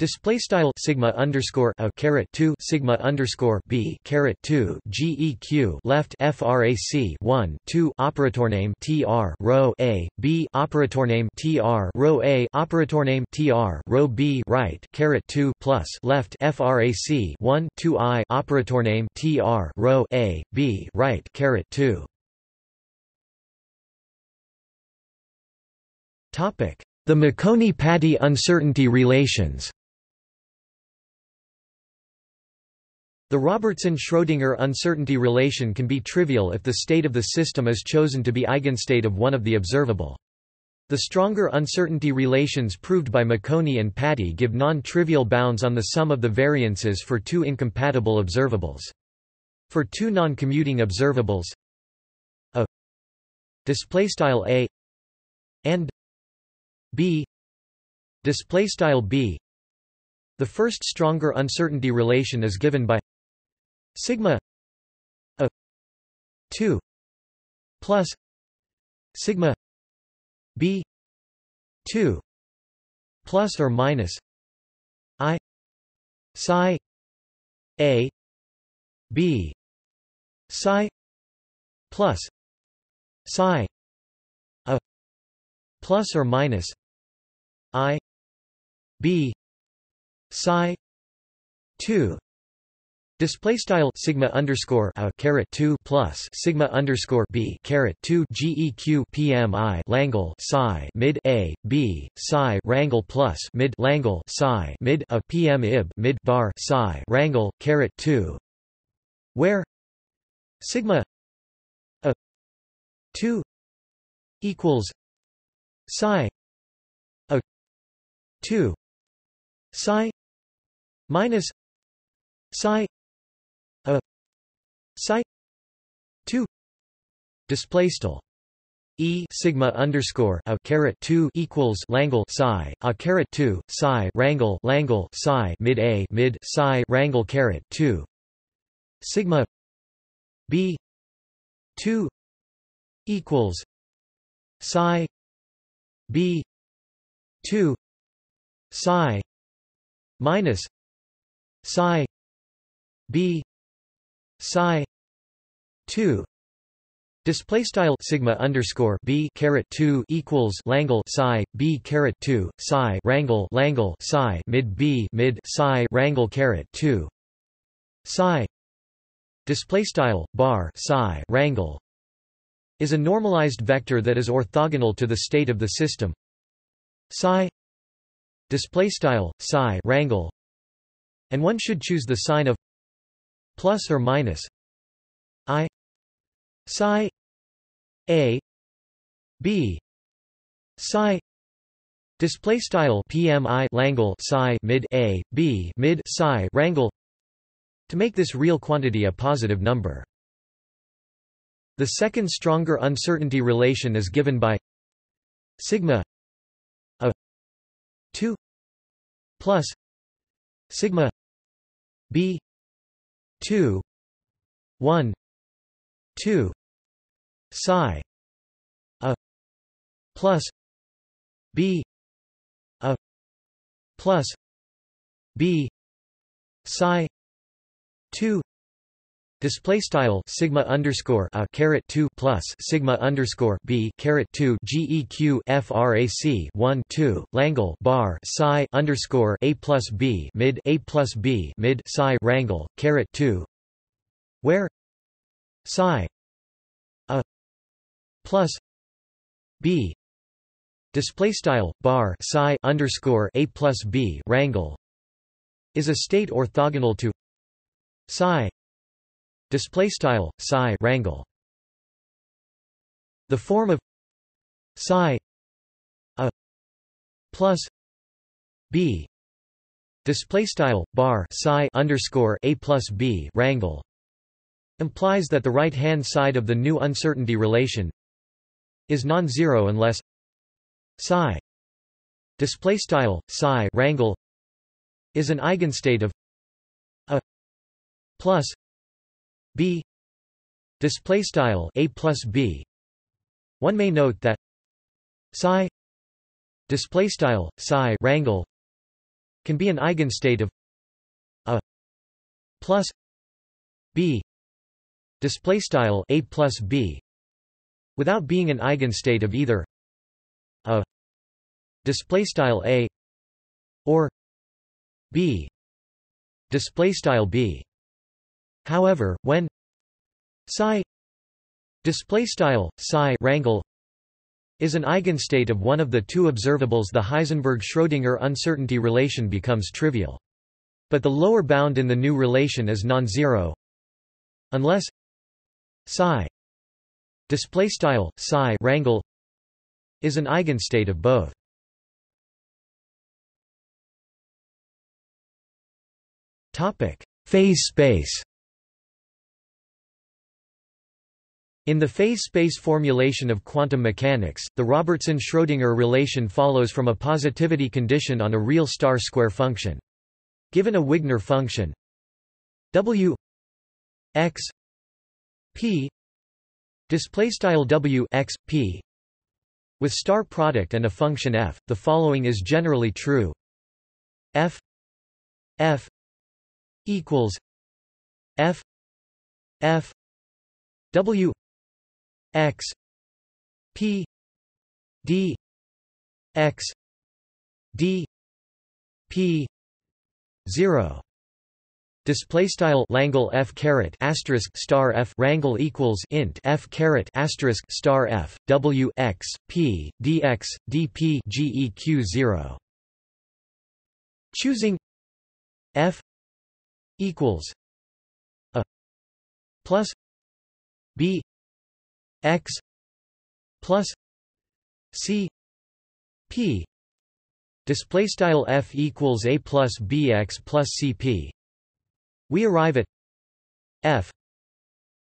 Display style sigma underscore a caret two sigma underscore b caret two geq left frac one two operator name tr rho a b operator name tr rho a operator name tr rho b right caret two plus left frac one two i operator name tr rho a b right caret two. Topic: The Maccone-Pati uncertainty relations. The Robertson-Schrödinger uncertainty relation can be trivial if the state of the system is chosen to be eigenstate of one of the observable. The stronger uncertainty relations proved by Maccone and Pati give non-trivial bounds on the sum of the variances for two incompatible observables. For two non-commuting observables a display style a and b display style b the first stronger uncertainty relation is given by sigma a 2 plus sigma b 2 plus or minus i psi a b psi plus psi a plus or minus i b psi 2 Display style sigma underscore a caret two plus sigma underscore b caret two geq pmi Langle psi mid a b psi rangle plus mid Langle psi mid a pm ib mid bar psi rangle caret two, where? Sigma a two equals psi a two psi minus psi psi. 2 display style e sigma underscore a caret 2 equals langle psi a caret 2 psi rangle langle psi mid a mid psi rangle caret 2 sigma b 2 equals psi b 2 psi minus psi b psi 2 Display style sigma underscore b caret two equals Langle psi b caret two psi rangle Langle psi mid b mid psi rangle caret two psi. Display style bar psi rangle is a normalized vector that is orthogonal to the state of the system. Psi. Display style psi rangle and one should choose the sign of plus or minus i psi a b psi display style pmi langle psi mid a b mid psi rangle to make this real quantity a positive number. The second stronger uncertainty relation is given by sigma a 2 plus sigma b 2 1 2 psi a plus b a plus b psi 2 Display style sigma underscore a caret two plus sigma underscore b caret two geq frac one two Langle bar psi underscore a plus b mid a plus b mid psi rangle caret two, where psi plus b. Display style bar psi underscore a plus b rangle is a state orthogonal to psi. Display style psi rangle. The form of psi a plus b. Display style bar psi underscore a plus b rangle implies that the right hand side of the new uncertainty relation is non-zero unless psi display style psi rangle is an eigenstate of a plus b display style a plus b. One may note that psi display style psi rangle can be an eigenstate of a plus b display style a plus b without being an eigenstate of either a display style a or b display style b However, when psi display style psi rangle is an eigenstate of one of the two observables the Heisenberg-Schrödinger uncertainty relation becomes trivial. But the lower bound in the new relation is non-zero unless psi display style psi rangle is an eigenstate of both. Topic: Phase space. In the phase space formulation of quantum mechanics, the Robertson-Schrödinger relation follows from a positivity condition on a real star square function. Given a Wigner function w x p display style w x p. With star product and a function f, the following is generally true: f f equals f f w x p d x d p 0 Display style Langle f caret asterisk star f rangle equals int f caret asterisk star f w x p dx dp geq zero. Choosing f equals a plus b x plus c p display style f equals a plus bx plus cp we arrive at f.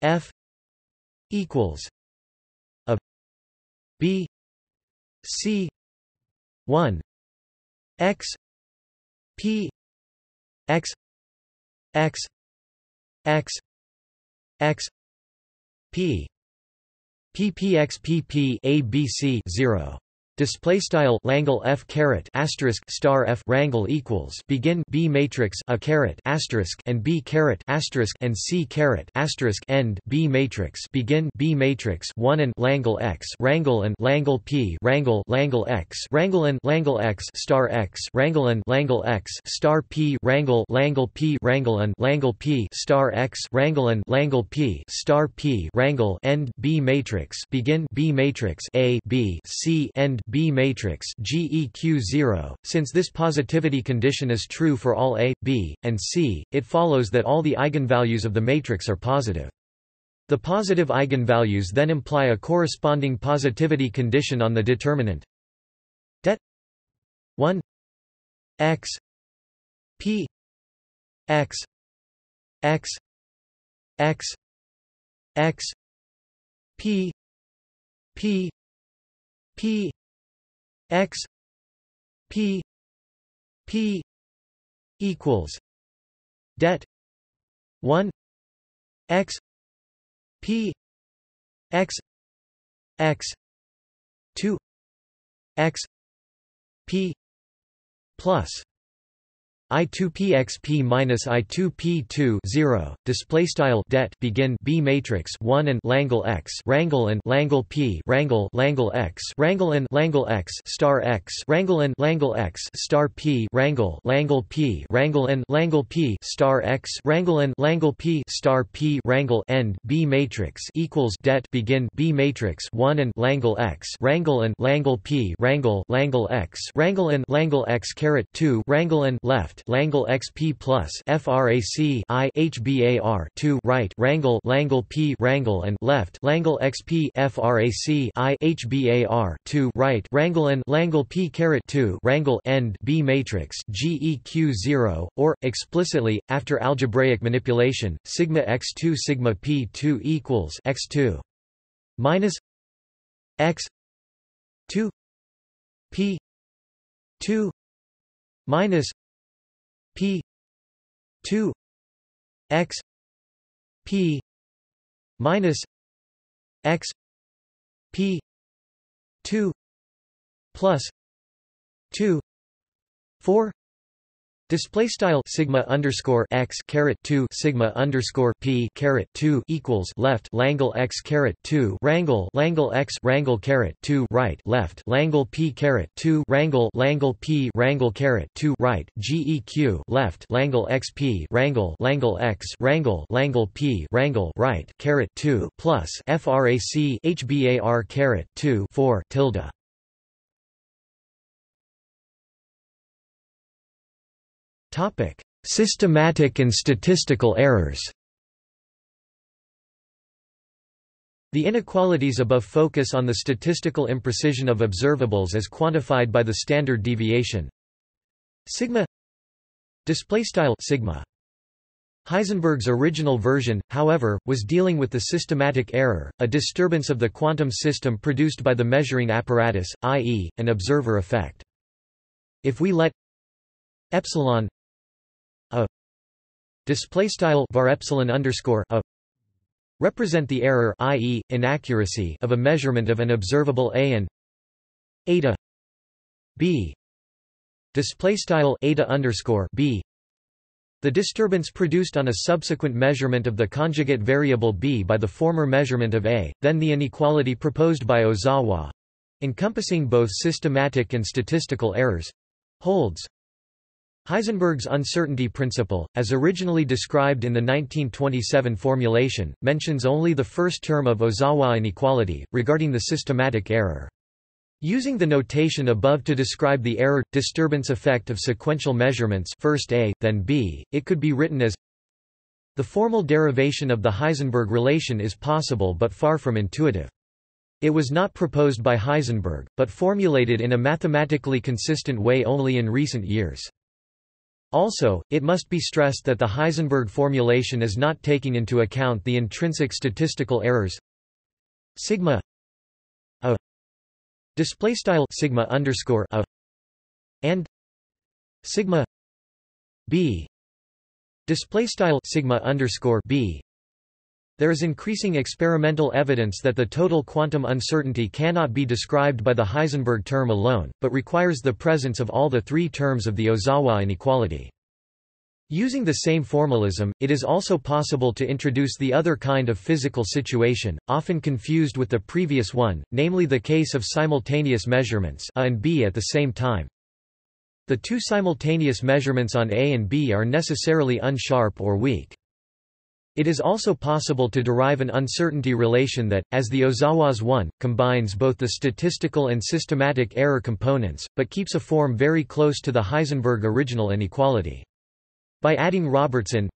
F. equals a b. C. 1 x p x x x x p ppxpp abc 0 Display style Langle f caret asterisk star f rangle equals begin B matrix a caret asterisk and B caret asterisk and C caret asterisk end B matrix begin B matrix one and Langle x rangle and Langle p rangle Langle x rangle and Langle x star x rangle and Langle x star p rangle Langle p rangle and Langle p star x rangle and Langle p star p rangle end B matrix begin B matrix a B C end B matrix GEQ0. Since this positivity condition is true for all A, B, and C, it follows that all the eigenvalues of the matrix are positive. The positive eigenvalues then imply a corresponding positivity condition on the determinant det 1 x p x x x x p p p x p p equals det 1 x p x x 2 x p plus I2PXP minus I2P2 0 display style det begin B matrix 1 and Langle X Rangle and Langle P Rangle Langle X Rangle and Langle X star X Rangle and Langle X star P Rangle Langle P Rangle and Langle P star X Rangle and Langle P star P Rangle end B matrix equals det begin B matrix 1 and Langle X Rangle and Langle P Rangle Langle X Rangle and Langle X caret 2 Rangle and left Langle XP plus frac I HBAR 2 right Rangle Langle P Rangle and left Langle XP frac I HBAR 2 right Rangle and Langle P caret 2 Rangle end B matrix GEQ 0 or explicitly after algebraic manipulation sigma x2 sigma p2 equals x2 minus x 2 p 2 minus P two X P minus X P two plus two four Display style sigma underscore x caret two sigma underscore p caret two equals left Langle x caret two Rangle Langle x Rangle caret two right left Langle p caret two Rangle Langle p Rangle caret two right GEQ left Langle xp Rangle Langle x Rangle Langle p Rangle right caret two plus frac HBAR caret two four tilde Topic: Systematic and statistical errors. The inequalities above focus on the statistical imprecision of observables as quantified by the standard deviation sigma display style sigma Heisenberg's original version, however, was dealing with the systematic error, a disturbance of the quantum system produced by the measuring apparatus, i.e., an observer effect. If we let epsilon a display style var epsilon underscore a represent the error i.e. inaccuracy of a measurement of an observable a and eta b. Display style eta underscore b. The disturbance produced on a subsequent measurement of the conjugate variable b by the former measurement of a, then the inequality proposed by Ozawa encompassing both systematic and statistical errors holds Heisenberg's uncertainty principle, as originally described in the 1927 formulation, mentions only the first term of Ozawa inequality, regarding the systematic error. Using the notation above to describe the error disturbance effect of sequential measurements first A, then B, it could be written as The formal derivation of the Heisenberg relation is possible but far from intuitive. It was not proposed by Heisenberg, but formulated in a mathematically consistent way only in recent years. Also, it must be stressed that the Heisenberg formulation is not taking into account the intrinsic statistical errors. Sigma a display style sigma underscore a and sigma b display style sigma underscore b there is increasing experimental evidence that the total quantum uncertainty cannot be described by the Heisenberg term alone, but requires the presence of all the three terms of the Ozawa inequality. Using the same formalism, it is also possible to introduce the other kind of physical situation, often confused with the previous one, namely the case of simultaneous measurements A and B at the same time. The two simultaneous measurements on A and B are necessarily unsharp or weak. It is also possible to derive an uncertainty relation that, as the Ozawa's one, combines both the statistical and systematic error components, but keeps a form very close to the Heisenberg original inequality. By adding Robertson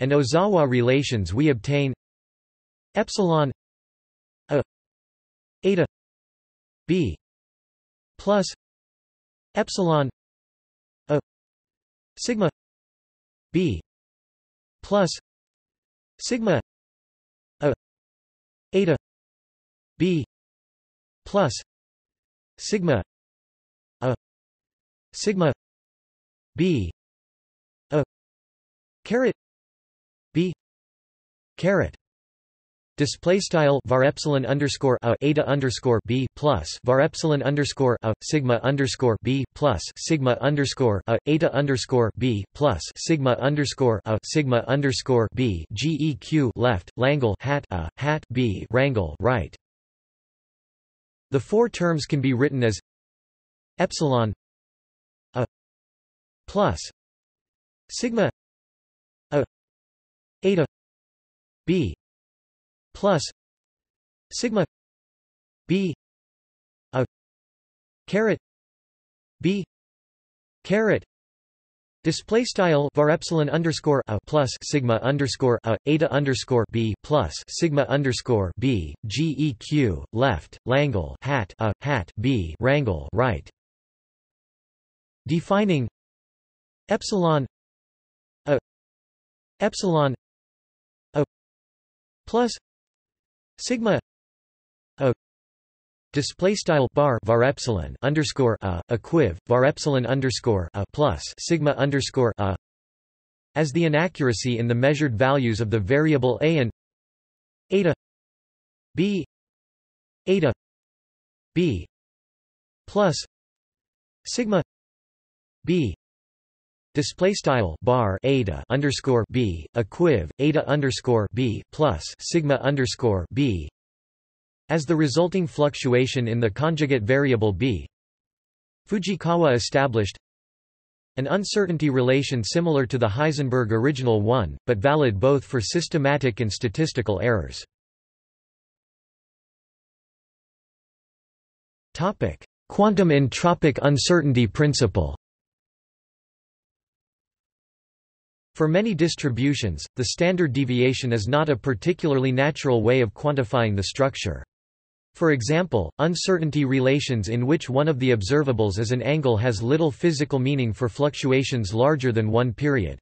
and Ozawa relations we obtain epsilon a eta b plus epsilon a sigma b plus sigma a eta b plus sigma a sigma b a caret b caret Display style var epsilon underscore a eta underscore b plus var epsilon underscore a sigma underscore b plus sigma underscore a eta underscore b plus sigma underscore a sigma underscore b geq left Langle hat a hat b rangle right. The four terms can be written as epsilon a plus sigma a eta b plus sigma b a caret b caret Display style var epsilon underscore a plus sigma underscore a eta underscore b plus sigma underscore b geq left Langle hat a hat b rangle right. Defining epsilon a epsilon a plus sigma a display style bar var epsilon underscore a equiv var epsilon underscore a plus sigma underscore a as the inaccuracy in the measured values of the variable a and eta b eta b plus sigma b Display style bar eta underscore b equiv eta underscore b plus sigma underscore b as the resulting fluctuation in the conjugate variable b. Fujikawa established an uncertainty relation similar to the Heisenberg original one, but valid both for systematic and statistical errors. Quantum entropic uncertainty principle For many distributions, the standard deviation is not a particularly natural way of quantifying the structure. For example, uncertainty relations in which one of the observables is an angle has little physical meaning for fluctuations larger than one period.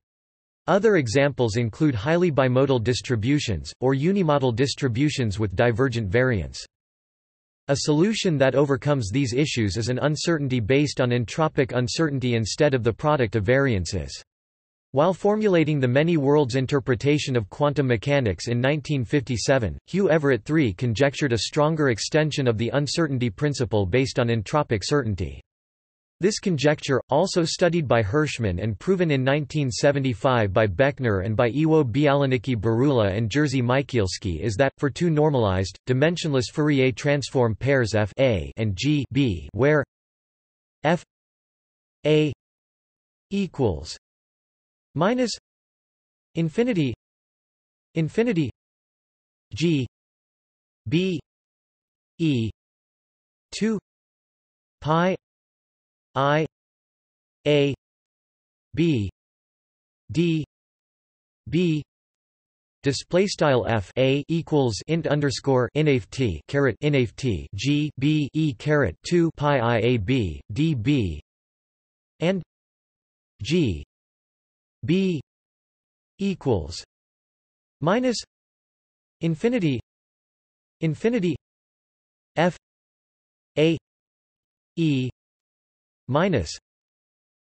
Other examples include highly bimodal distributions, or unimodal distributions with divergent variance. A solution that overcomes these issues is an uncertainty based on entropic uncertainty instead of the product of variances. While formulating the many worlds interpretation of quantum mechanics in 1957, Hugh Everett III conjectured a stronger extension of the uncertainty principle based on entropic certainty. This conjecture, also studied by Hirschman and proven in 1975 by Beckner and by Iwo Białynicki Birula and Jerzy Mycielski is that, for two normalized, dimensionless Fourier transform pairs f a and g b where f a equals minus infinity infinity g b e 2 pi i a b d b. Display style f a equals int underscore inft caret inft g b e caret two pi i a b d b and g b equals minus infinity infinity f a e minus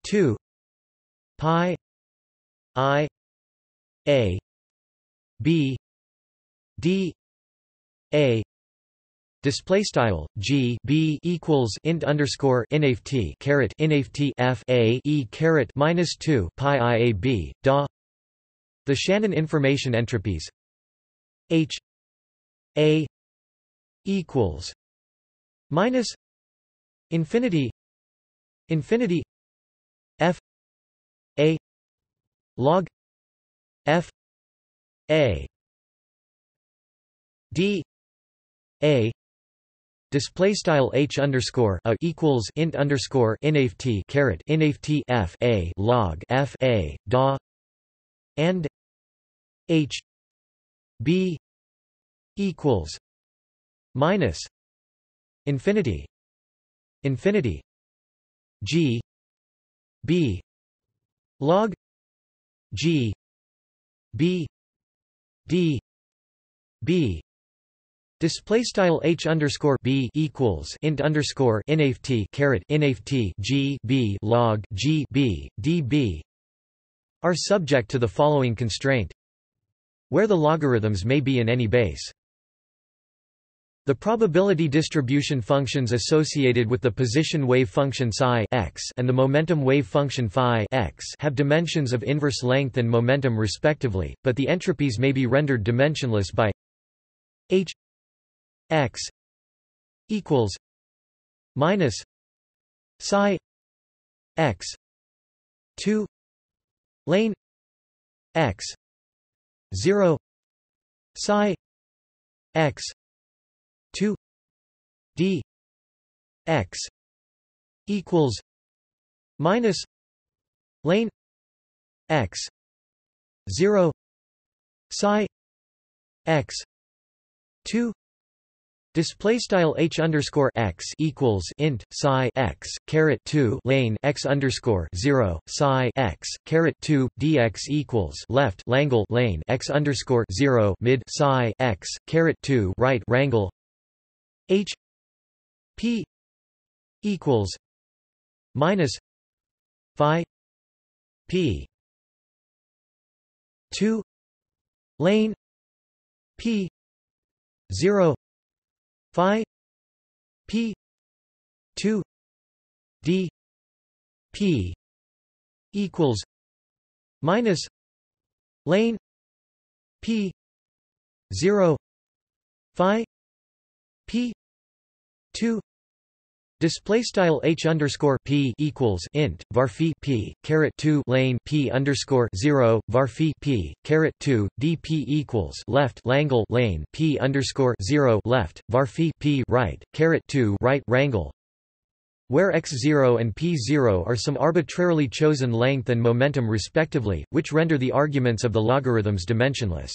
two pi i a b d a display style g b equals int underscore inft caret inft f a e caret minus 2 pi i a b da the Shannon information entropies h a equals minus infinity infinity f a log f a d a display style h underscore a equals int underscore inft caret inft f a log f a da and h b equals minus infinity infinity g b log g b d b Display style h underscore b equals int underscore inft caret inft g b log g b d b are subject to the following constraint, where the logarithms may be in any base. The probability distribution functions associated with the position wave function psi x and the momentum wave function phi x have dimensions of inverse length and momentum respectively, but the entropies may be rendered dimensionless by h x equals minus psi x 2 lane x 0 psi x 2 d x equals minus lane x 0 psi x 2 Display style h underscore x equals int psi x caret two lane x underscore zero psi x caret two dx equals left langle lane x underscore zero mid psi x caret two right rangle h p equals minus phi p two lane p zero phi p 2 d p equals minus lane p 0 phi p 2 Display style h underscore p equals int var p caret two lane p underscore zero var p caret two dp equals left langle lane p underscore zero left var p right caret two right rangle where x0 and p0 are some arbitrarily chosen length and momentum respectively, which render the arguments of the logarithms dimensionless.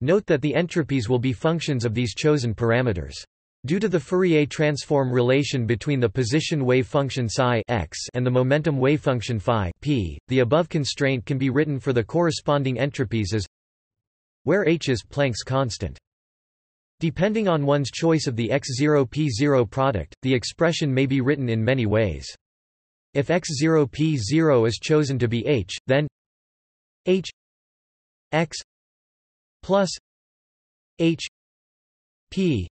Note that the entropies will be functions of these chosen parameters. Due to the Fourier transform relation between the position wave function psi x and the momentum wave function phi p, the above constraint can be written for the corresponding entropies as where h is Planck's constant. Depending on one's choice of the x0p0 product, the expression may be written in many ways. If x0p0 is chosen to be h, then h x plus h p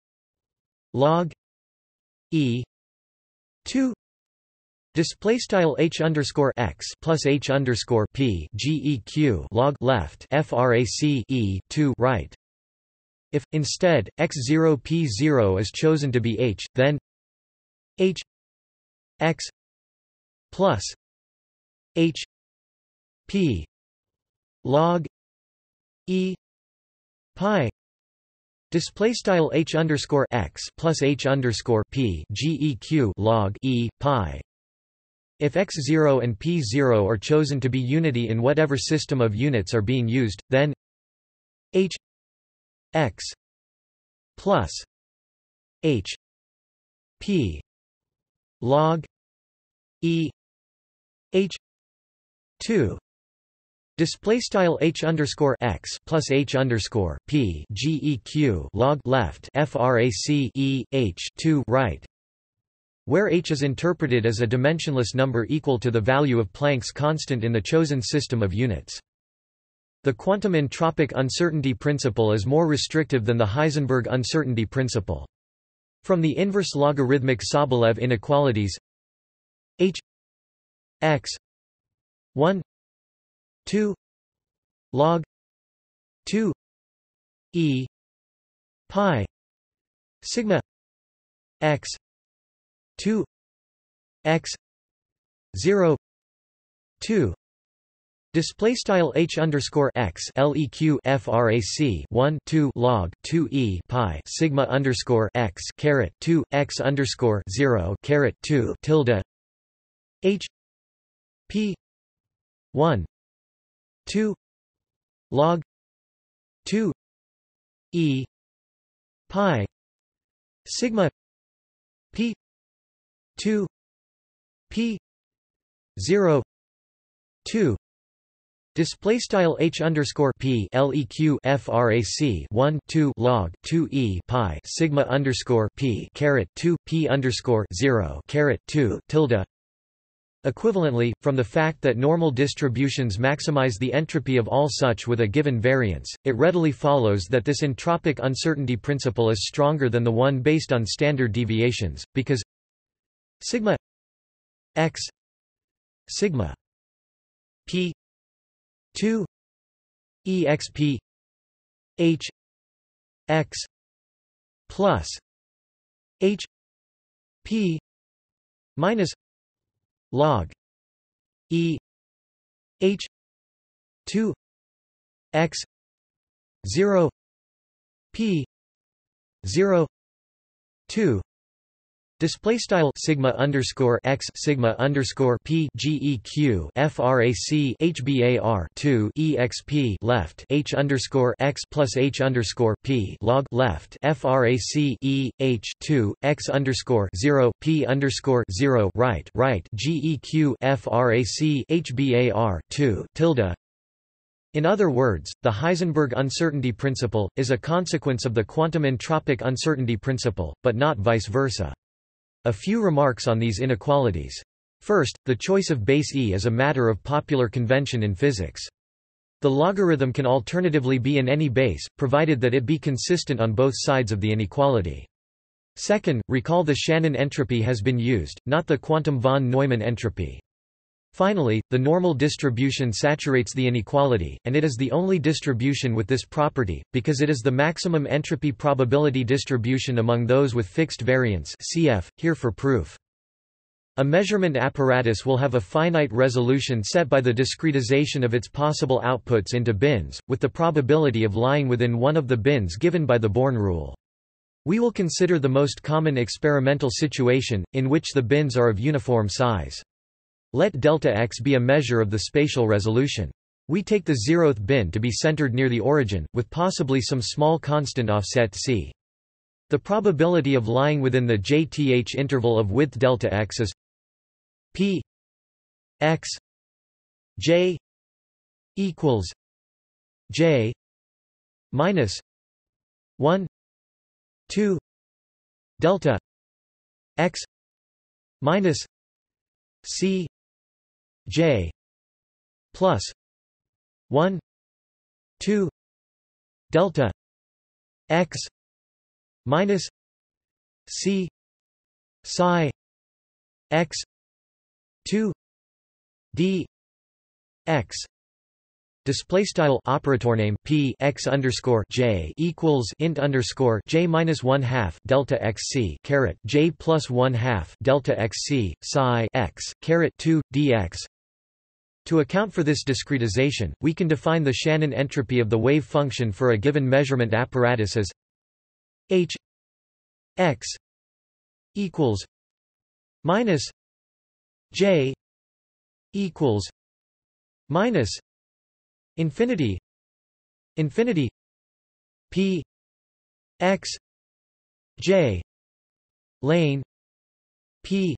log e 2 Display style h underscore x plus h underscore p geq log left frac e 2 right. If instead x 0 p 0 is chosen to be h, then h x plus h p log e pi Display style h underscore x plus h underscore p geq log e pi. If x0 and p0 are chosen to be unity in whatever system of units are being used, then h x plus h p log e h 2 Display style h underscore x plus h underscore p geq log left frac e h two right, where h is interpreted as a dimensionless number equal to the value of Planck's constant in the chosen system of units. The quantum entropic uncertainty principle is more restrictive than the Heisenberg uncertainty principle. From the inverse logarithmic Sobolev inequalities h x 1 2 log 2 e pi sigma x 2 x 0 2 Display style h underscore x leq frac 1 2 log 2 e pi sigma underscore x caret 2 x underscore 0 caret 2 tilde. H p 1 2 log 2 e pi sigma p 2 p 0 2 Display style h underscore p leq frac 1 2 log 2 e pi sigma underscore p caret 2 p underscore 0 caret 2 tilde Equivalently, from the fact that normal distributions maximize the entropy of all such with a given variance, it readily follows that this entropic uncertainty principle is stronger than the one based on standard deviations, because sigma x sigma p 2 exp h x plus h p minus log e h 2 x 0 p 0 2 Display style sigma underscore x sigma underscore p geq frac hbar two exp left h underscore x plus h underscore p log left frac e h two x underscore zero p underscore zero right right geq frac hbar two tilde in other words, the Heisenberg uncertainty principle, is a consequence of the quantum entropic uncertainty principle, but not vice versa. A few remarks on these inequalities. First, the choice of base E is a matter of popular convention in physics. The logarithm can alternatively be in any base, provided that it be consistent on both sides of the inequality. Second, recall the Shannon entropy has been used, not the quantum von Neumann entropy. Finally, the normal distribution saturates the inequality, and it is the only distribution with this property, because it is the maximum entropy probability distribution among those with fixed variance cf. here for proof. A measurement apparatus will have a finite resolution set by the discretization of its possible outputs into bins, with the probability of lying within one of the bins given by the Born rule. We will consider the most common experimental situation, in which the bins are of uniform size. Let delta x be a measure of the spatial resolution. We take the zeroth bin to be centered near the origin, with possibly some small constant offset c. The probability of lying within the jth interval of width delta x is p x j equals j minus 1 2 delta x minus c J plus one two delta x minus C psi x two D x display style operator name p x underscore j equals int underscore j minus one half delta xc caret j plus one half delta xc psi x caret two dx. To account for this discretization, we can define the Shannon entropy of the wave function for a given measurement apparatus as h x equals minus j equals minus infinity infinity p x j lane p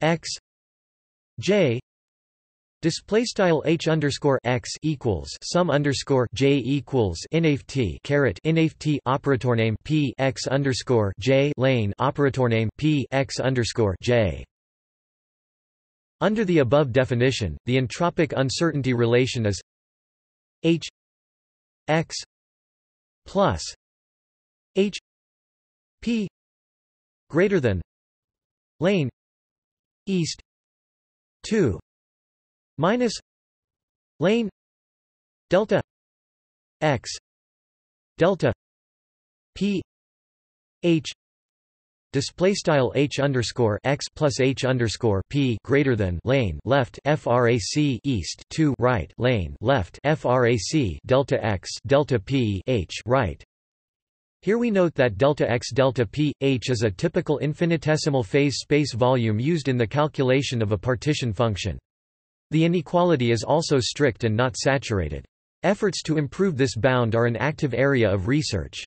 x j Display style h underscore x equals sum underscore j equals inft caret inft operator name p x underscore j lane operator name p x underscore j. Under the above definition, the entropic uncertainty relation is h x plus h p greater than lane east 2 minus lane delta x delta p h display style h underscore x plus h underscore p greater than lane left frac east 2 right lane left frac delta x delta p h right. Here we note that delta x delta p h is a typical infinitesimal phase space volume used in the calculation of a partition function the inequality is also strict and not saturated. Efforts to improve this bound are an active area of research.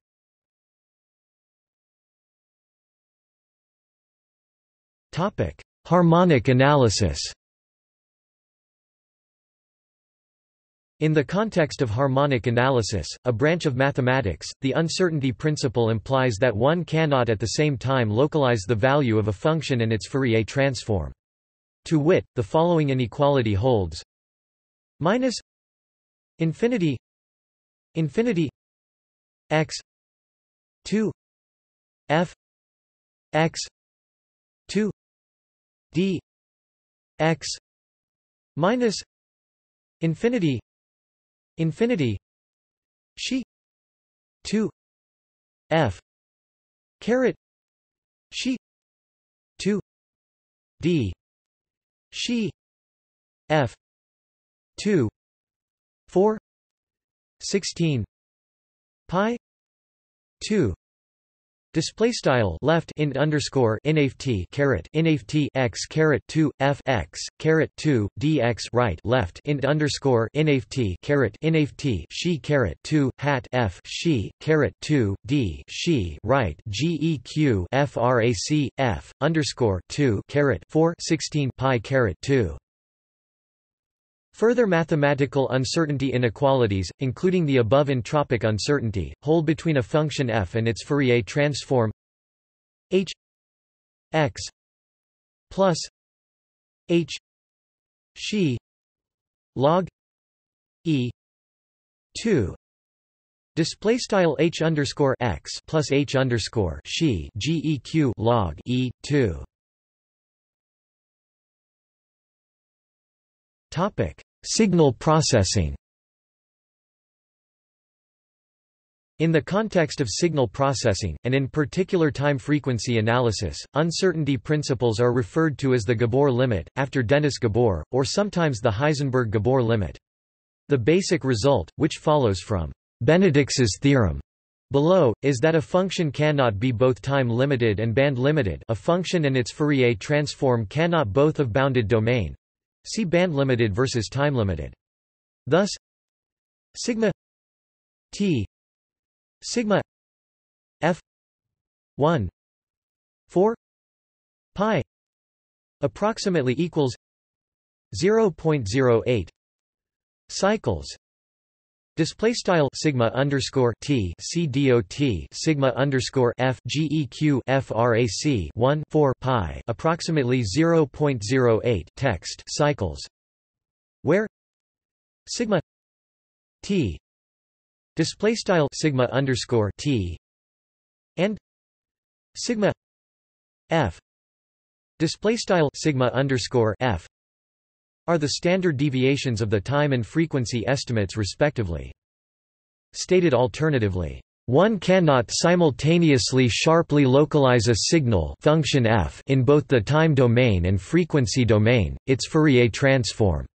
Topic: Harmonic analysis In the context of harmonic analysis, a branch of mathematics, the uncertainty principle implies that one cannot at the same time localize the value of a function and its Fourier transform. To wit, the following inequality holds. Minus infinity infinity x 2 f x 2 d x minus infinity infinity she 2 f caret she 2 d she. F. 2 4 16 pi. 2 Display style left int underscore inft caret inft x caret two f x caret two dx right left int underscore inft caret inft she caret two hat f she caret two d she right geq frac f underscore two caret four sixteen pi caret two Further mathematical uncertainty inequalities, including the above entropic uncertainty, hold between a function f and its Fourier transform h x plus h she log e 2 Display style h underscore x plus h underscore she geq log e two. Topic Signal processing. In the context of signal processing, and in particular time-frequency analysis, uncertainty principles are referred to as the Gabor limit, after Dennis Gabor, or sometimes the Heisenberg-Gabor limit. The basic result, which follows from Benedicks's theorem below, is that a function cannot be both time-limited and band-limited a function and its Fourier transform cannot both of bounded domain, See band-limited versus time-limited. Thus, sigma t sigma f 1 4 pi approximately equals 0.08 cycles Display style sigma underscore t c dot sigma underscore f frac 1 4 pi approximately 0.08 text cycles, where? Sigma t. Display style sigma underscore t. And? Sigma f. Display style sigma underscore f are the standard deviations of the time and frequency estimates respectively. Stated alternatively, one cannot simultaneously sharply localize a signal function f in both the time domain and frequency domain, its Fourier transform.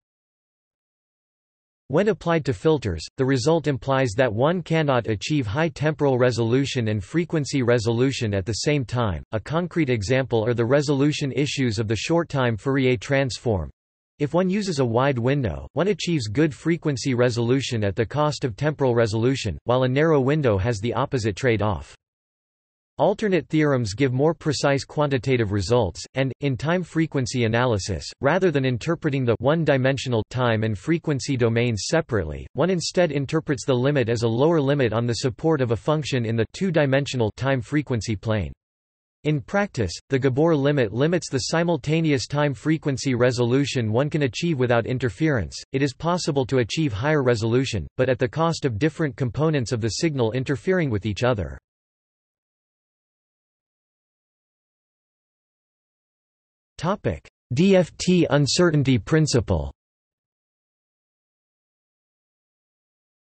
When applied to filters, the result implies that one cannot achieve high temporal resolution and frequency resolution at the same time. A concrete example are the resolution issues of the short-time Fourier transform. If one uses a wide window, one achieves good frequency resolution at the cost of temporal resolution, while a narrow window has the opposite trade-off. Alternate theorems give more precise quantitative results, and, in time-frequency analysis, rather than interpreting the one-dimensional time and frequency domains separately, one instead interprets the limit as a lower limit on the support of a function in the two-dimensional time-frequency plane. In practice, the Gabor limit limits the simultaneous time-frequency resolution one can achieve without interference. It is possible to achieve higher resolution, but at the cost of different components of the signal interfering with each other. Topic: DFT uncertainty principle.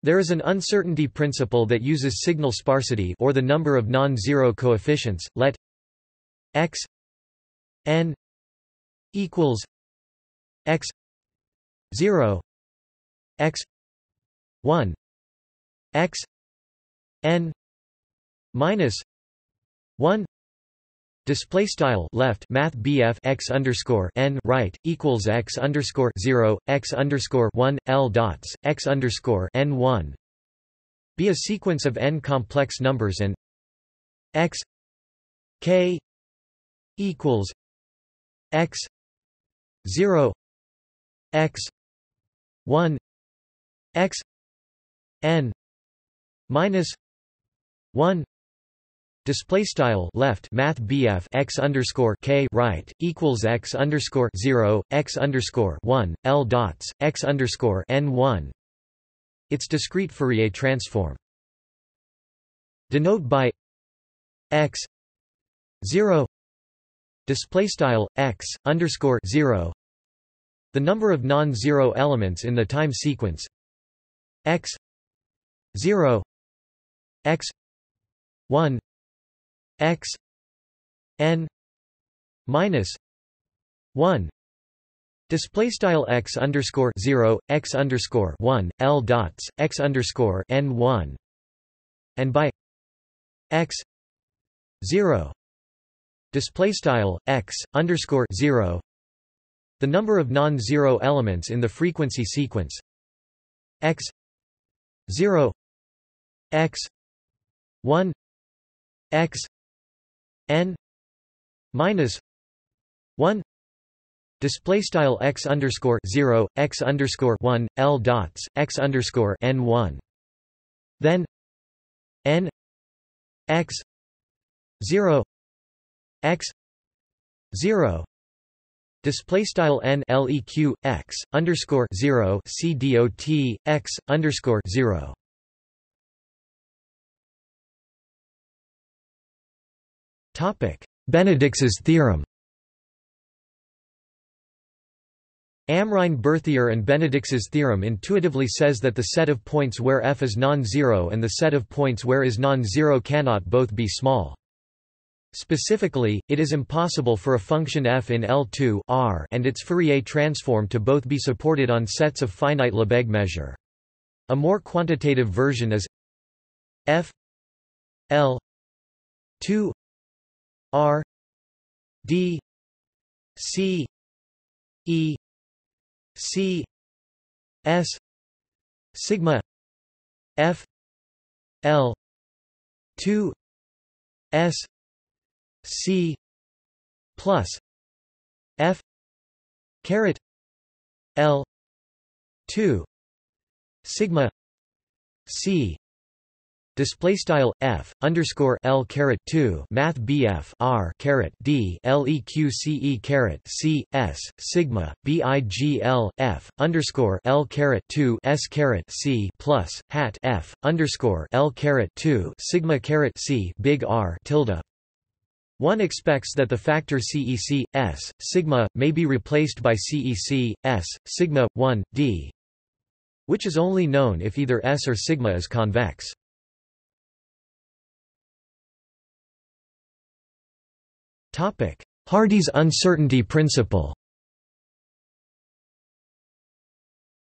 There is an uncertainty principle that uses signal sparsity or the number of non-zero coefficients, let x n equals x 0 x 1 x n minus 1 Display style left math BF x underscore n right equals x underscore zero x underscore one L dots x underscore n one. Be a sequence of n complex numbers and x k equals x 0 x 1 x n minus 1 Display style left math BF x underscore k right equals x underscore zero x underscore one L dots x underscore n one. Its discrete Fourier transform. Denote by x zero display style x underscore zero. The number of non-zero elements in the time sequence x 0 x 1 x n minus 1 Display style x underscore zero x underscore one L dots x underscore n one. And by x zero display style x underscore zero. The number of non-zero elements in the frequency sequence x 0 x 1 x n minus 1 display style x underscore 0 x underscore 1 l dots x underscore n 1 then n x 0 x 0 display style n leq x underscore 0 c dot x underscore 0 topic Benedicks's theorem Amrein-Berthier and Benedicks's theorem intuitively says that the set of points where f is non-zero and the set of points where is non-zero cannot both be small. Specifically, it is impossible for a function f in L2 R and its Fourier transform to both be supported on sets of finite Lebesgue measure. A more quantitative version is f L 2 R D C E C S sigma F L 2 S C plus F caret L two sigma C Display style f underscore l caret two math bf r caret d leq caret c s sigma bigl f underscore l caret two s caret c plus hat f underscore l caret two sigma caret c big r tilde One expects that the factor CEC, S, sigma, may be replaced by CEC, S, sigma, 1, d, which is only known if either S or sigma is convex. Hardy's uncertainty principle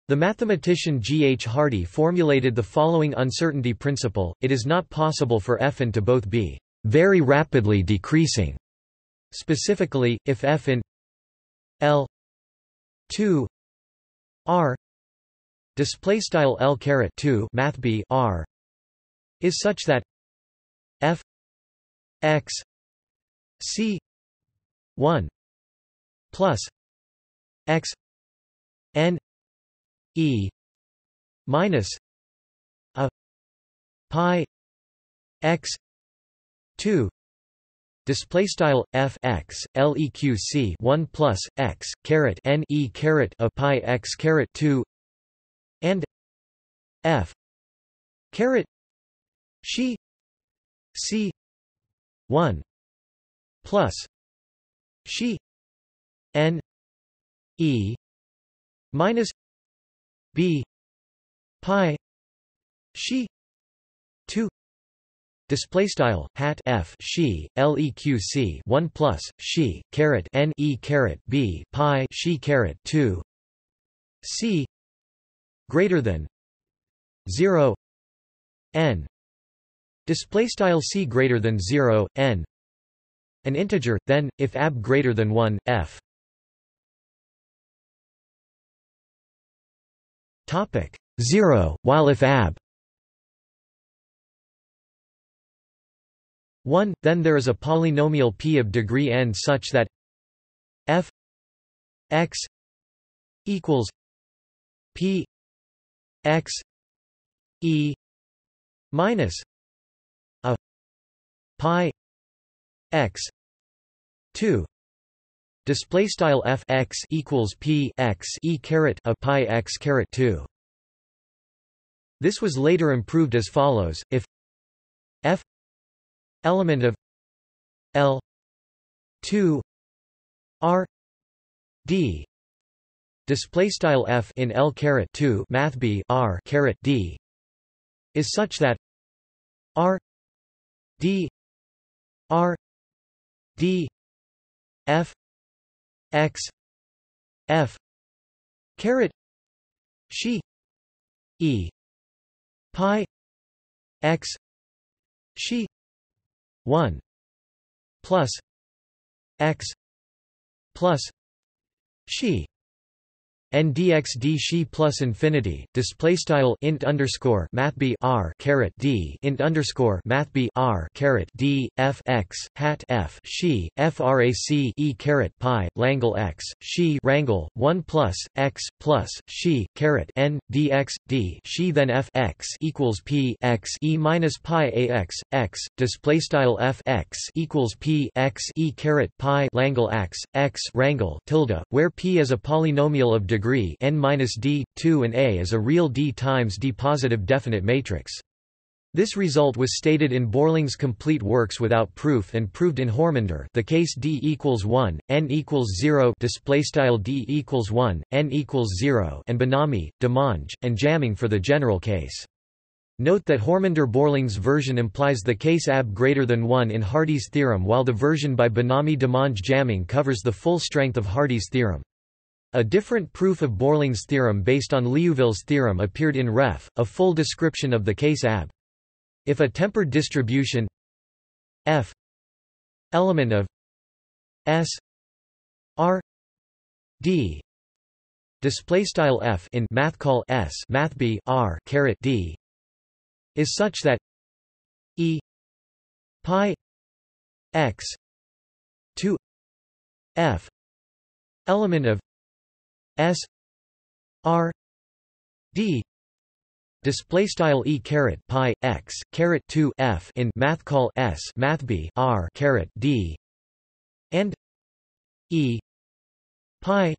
The mathematician G. H. Hardy formulated the following uncertainty principle, it is not possible for Fn to both be very rapidly decreasing. Specifically, if f in L 2 R display style L caret 2 math B R is such that f x c 1 plus x n e minus a pi x 2 display style f x leq c 1 plus x caret n e caret a pi x caret 2 and f. Caret. She. C. 1 plus. She. N. E. Minus b. Pi. She. 2 Display style hat f she leq 1 plus she caret n e caret b pi she caret 2 c greater than 0 n. Display style c greater than 0 n. An integer then if ab greater than 1 f. Topic 0, while if ab 1, then there is a polynomial p of degree n such that f x equals p x e minus a pi x 2 Display style f x equals p x e caret a pi x caret two. This was later improved as follows: if f element of L two R D display style f in L caret two math b R caret D is such that R D R D F x f caret she e pi x she 1 plus x plus she n dx d she plus infinity display style int underscore math b r caret d int underscore math b r caret d f x hat f she frac e caret pi langle x she rangle 1 plus x plus she caret n dx d she then f x equals p x e minus pi a x x display style f x equals p x e caret pi langle x x rangle tilde where p is a polynomial of degree n minus d, 2 and a is a real d times d positive definite matrix. This result was stated in Beurling's complete works without proof and proved in Hörmander the case d equals 1, n equals 0 display style d equals 1, n equals 0 and Bonami, Demange, and Jaming for the general case. Note that Hörmander-Beurling's version implies the case ab greater than 1 in Hardy's theorem while the version by Bonami-Demange Jaming covers the full strength of Hardy's theorem. A different proof of Beurling's theorem based on Liouville's theorem appeared in Ref, a full description of the case AB. If a tempered distribution f element of s r d display style f in math call s math b r caret d is such that e pi x 2 f element of S R D display style e caret pi x caret 2 f in math call s math b r caret d and e pi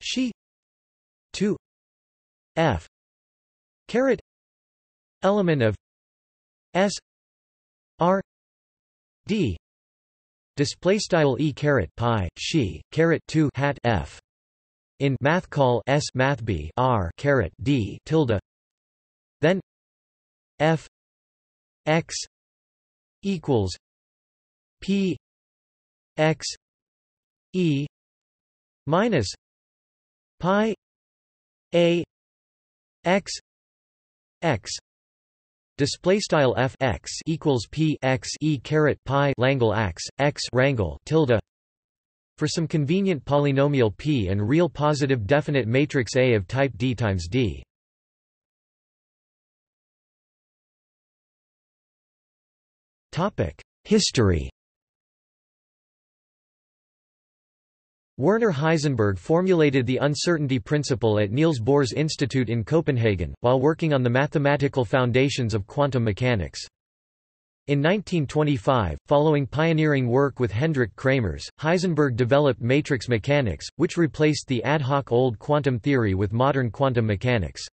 she 2 f caret element of s r d display style e caret pi she caret 2 hat f in math call s math b r caret d tilde. Then f x equals p x e minus pi a x x. Display style f x equals p x e caret pi langle x x rangle tilde for some convenient polynomial p and real positive definite matrix A of type D times D. History. Werner Heisenberg formulated the uncertainty principle at Niels Bohr's Institute in Copenhagen, while working on the mathematical foundations of quantum mechanics. In 1925, following pioneering work with Hendrik Kramers, Heisenberg developed matrix mechanics, which replaced the ad hoc old quantum theory with modern quantum mechanics.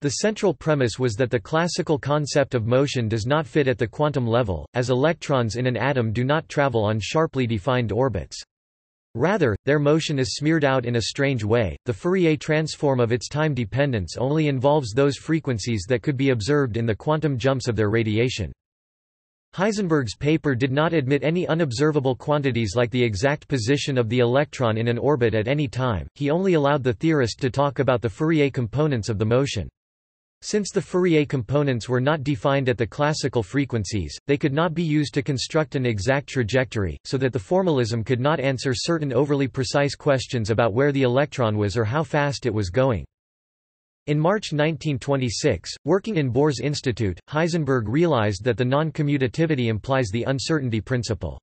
The central premise was that the classical concept of motion does not fit at the quantum level, as electrons in an atom do not travel on sharply defined orbits. Rather, their motion is smeared out in a strange way. The Fourier transform of its time dependence only involves those frequencies that could be observed in the quantum jumps of their radiation. Heisenberg's paper did not admit any unobservable quantities like the exact position of the electron in an orbit at any time, he only allowed the theorist to talk about the Fourier components of the motion. Since the Fourier components were not defined at the classical frequencies, they could not be used to construct an exact trajectory, so that the formalism could not answer certain overly precise questions about where the electron was or how fast it was going. In March 1926, working in Bohr's institute, Heisenberg realized that the non-commutativity implies the uncertainty principle.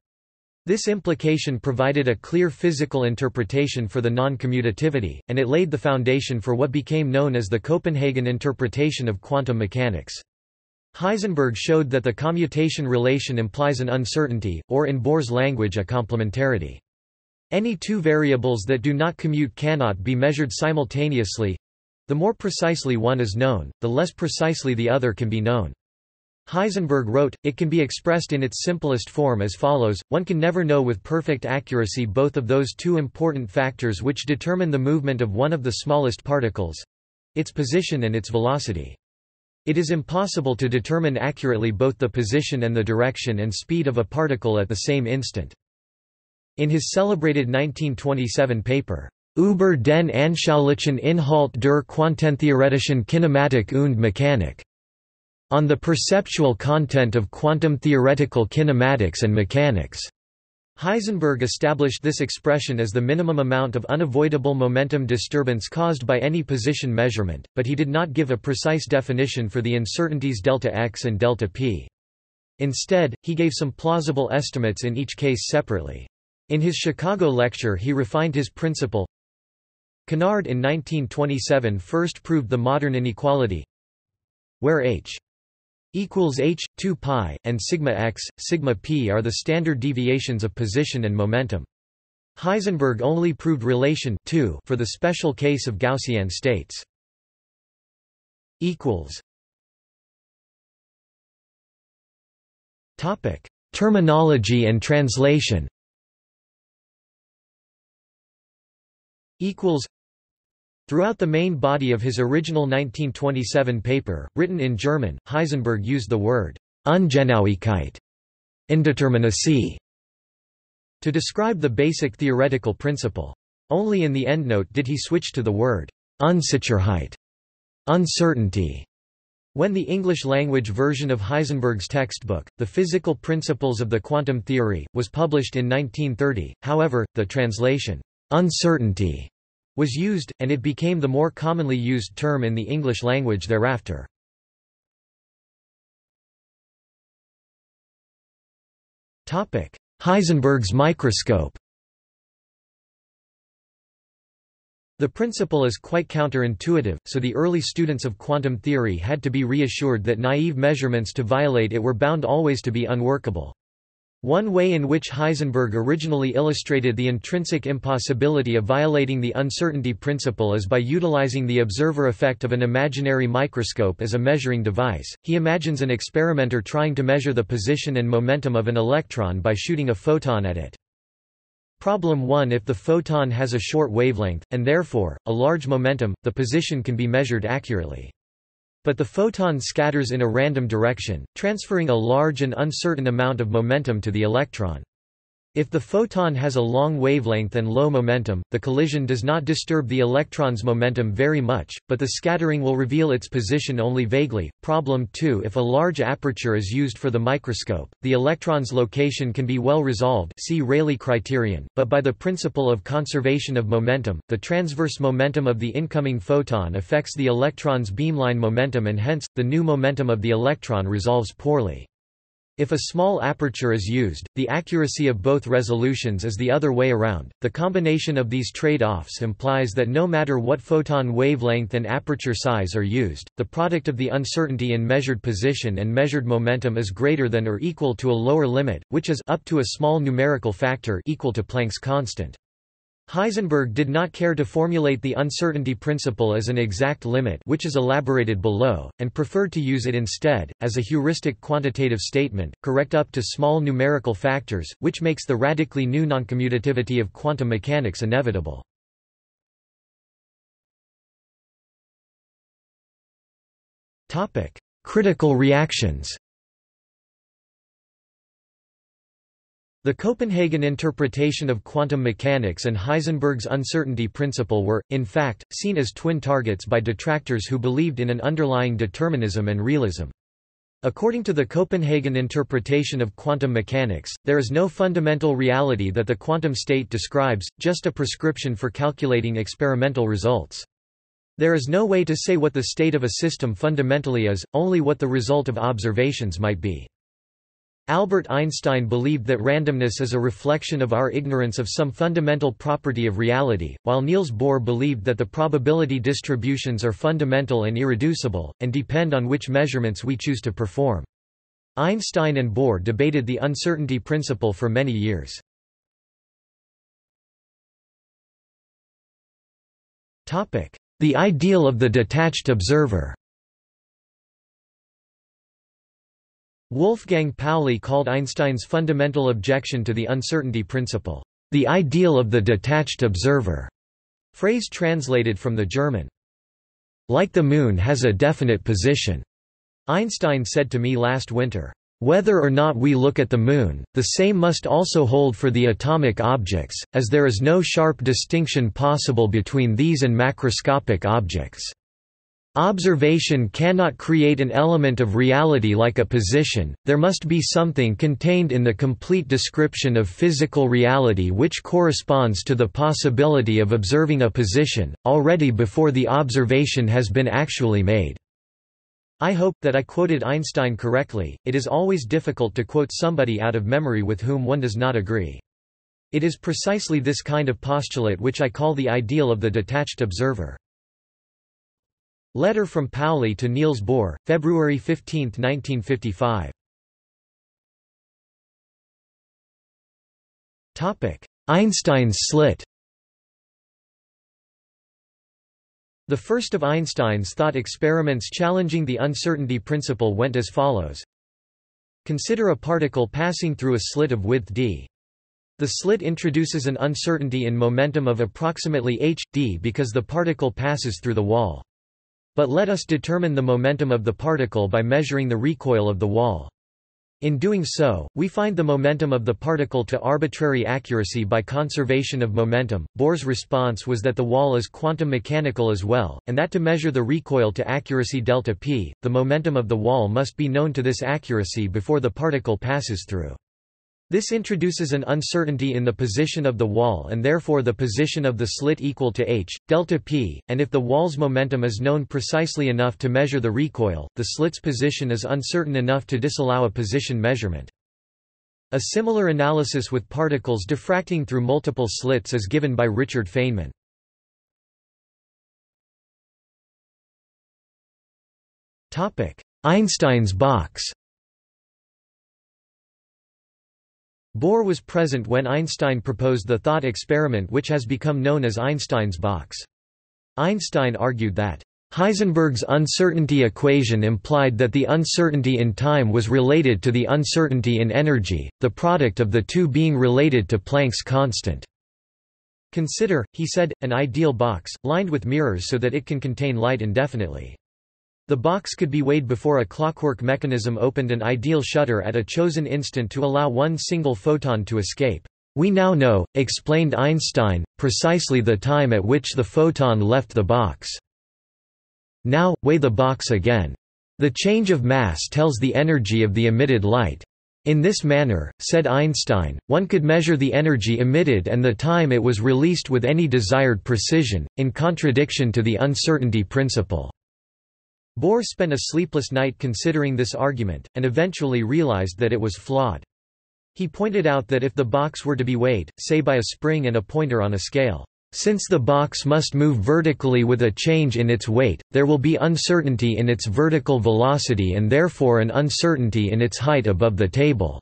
This implication provided a clear physical interpretation for the non-commutativity, and it laid the foundation for what became known as the Copenhagen interpretation of quantum mechanics. Heisenberg showed that the commutation relation implies an uncertainty, or in Bohr's language a complementarity. Any two variables that do not commute cannot be measured simultaneously. The more precisely one is known, the less precisely the other can be known. Heisenberg wrote, it can be expressed in its simplest form as follows, one can never know with perfect accuracy both of those two important factors which determine the movement of one of the smallest particles—its position and its velocity. It is impossible to determine accurately both the position and the direction and speed of a particle at the same instant. In his celebrated 1927 paper, Über den anschaulichen Inhalt der quantentheoretischen Kinematik und Mechanik, on the perceptual content of quantum theoretical kinematics and mechanics. Heisenberg established this expression as the minimum amount of unavoidable momentum disturbance caused by any position measurement, but he did not give a precise definition for the uncertainties delta x and delta p. Instead, he gave some plausible estimates in each case separately. In his Chicago lecture he refined his principle. Kennard in 1927 first proved the modern inequality where h equals h 2 pi and sigma x sigma p are the standard deviations of position and momentum. Heisenberg only proved relation 2 for the special case of gaussian states. Topic. Terminology and translation equals Throughout the main body of his original 1927 paper, written in German, Heisenberg used the word Ungenauigkeit indeterminacy to describe the basic theoretical principle. Only in the endnote did he switch to the word Unsicherheit uncertainty. When the English-language version of Heisenberg's textbook, The Physical Principles of the Quantum Theory, was published in 1930, however, the translation, uncertainty, was used, and it became the more commonly used term in the English language thereafter. Heisenberg's microscope The principle is quite counterintuitive, so the early students of quantum theory had to be reassured that naive measurements to violate it were bound always to be unworkable. One way in which Heisenberg originally illustrated the intrinsic impossibility of violating the uncertainty principle is by utilizing the observer effect of an imaginary microscope as a measuring device. He imagines an experimenter trying to measure the position and momentum of an electron by shooting a photon at it. Problem 1 If the photon has a short wavelength, and therefore, a large momentum, the position can be measured accurately. But the photon scatters in a random direction, transferring a large and uncertain amount of momentum to the electron. If the photon has a long wavelength and low momentum, the collision does not disturb the electron's momentum very much, but the scattering will reveal its position only vaguely. Problem 2 If a large aperture is used for the microscope, the electron's location can be well resolved see Rayleigh criterion, but by the principle of conservation of momentum, the transverse momentum of the incoming photon affects the electron's beamline momentum and hence, the new momentum of the electron resolves poorly. If a small aperture is used, the accuracy of both resolutions is the other way around. The combination of these trade-offs implies that no matter what photon wavelength and aperture size are used, the product of the uncertainty in measured position and measured momentum is greater than or equal to a lower limit, which is up to a small numerical factor equal to Planck's constant. Heisenberg did not care to formulate the uncertainty principle as an exact limit which is elaborated below, and preferred to use it instead, as a heuristic quantitative statement, correct up to small numerical factors, which makes the radically new noncommutativity of quantum mechanics inevitable. Critical reactions The Copenhagen interpretation of quantum mechanics and Heisenberg's uncertainty principle were, in fact, seen as twin targets by detractors who believed in an underlying determinism and realism. According to the Copenhagen interpretation of quantum mechanics, there is no fundamental reality that the quantum state describes, just a prescription for calculating experimental results. There is no way to say what the state of a system fundamentally is, only what the result of observations might be. Albert Einstein believed that randomness is a reflection of our ignorance of some fundamental property of reality, while Niels Bohr believed that the probability distributions are fundamental and irreducible, and depend on which measurements we choose to perform. Einstein and Bohr debated the uncertainty principle for many years. The ideal of the detached observer Wolfgang Pauli called Einstein's fundamental objection to the uncertainty principle, the ideal of the detached observer, phrase translated from the German. Like the moon has a definite position. Einstein said to me last winter, whether or not we look at the Moon, the same must also hold for the atomic objects, as there is no sharp distinction possible between these and macroscopic objects. Observation cannot create an element of reality like a position, there must be something contained in the complete description of physical reality which corresponds to the possibility of observing a position, already before the observation has been actually made. I hope, that I quoted Einstein correctly, it is always difficult to quote somebody out of memory with whom one does not agree. It is precisely this kind of postulate which I call the ideal of the detached observer. Letter from Pauli to Niels Bohr, February 15, 1955. Einstein's slit The first of Einstein's thought experiments challenging the uncertainty principle went as follows. Consider a particle passing through a slit of width d. The slit introduces an uncertainty in momentum of approximately h, d because the particle passes through the wall. But let us determine the momentum of the particle by measuring the recoil of the wall. In doing so, we find the momentum of the particle to arbitrary accuracy by conservation of momentum. Bohr's response was that the wall is quantum mechanical as well, and that to measure the recoil to accuracy delta p, the momentum of the wall must be known to this accuracy before the particle passes through. This introduces an uncertainty in the position of the wall and therefore the position of the slit equal to h, delta p, and if the wall's momentum is known precisely enough to measure the recoil, the slit's position is uncertain enough to disallow a position measurement. A similar analysis with particles diffracting through multiple slits is given by Richard Feynman. Einstein's box Bohr was present when Einstein proposed the thought experiment which has become known as Einstein's box. Einstein argued that Heisenberg's uncertainty equation implied that the uncertainty in time was related to the uncertainty in energy, the product of the two being related to Planck's constant. Consider, he said, an ideal box, lined with mirrors so that it can contain light indefinitely. The box could be weighed before a clockwork mechanism opened an ideal shutter at a chosen instant to allow one single photon to escape. We now know, explained Einstein, precisely the time at which the photon left the box. Now, weigh the box again. The change of mass tells the energy of the emitted light. In this manner, said Einstein, one could measure the energy emitted and the time it was released with any desired precision, in contradiction to the uncertainty principle. Bohr spent a sleepless night considering this argument, and eventually realized that it was flawed. He pointed out that if the box were to be weighed, say by a spring and a pointer on a scale, since the box must move vertically with a change in its weight, there will be uncertainty in its vertical velocity and therefore an uncertainty in its height above the table.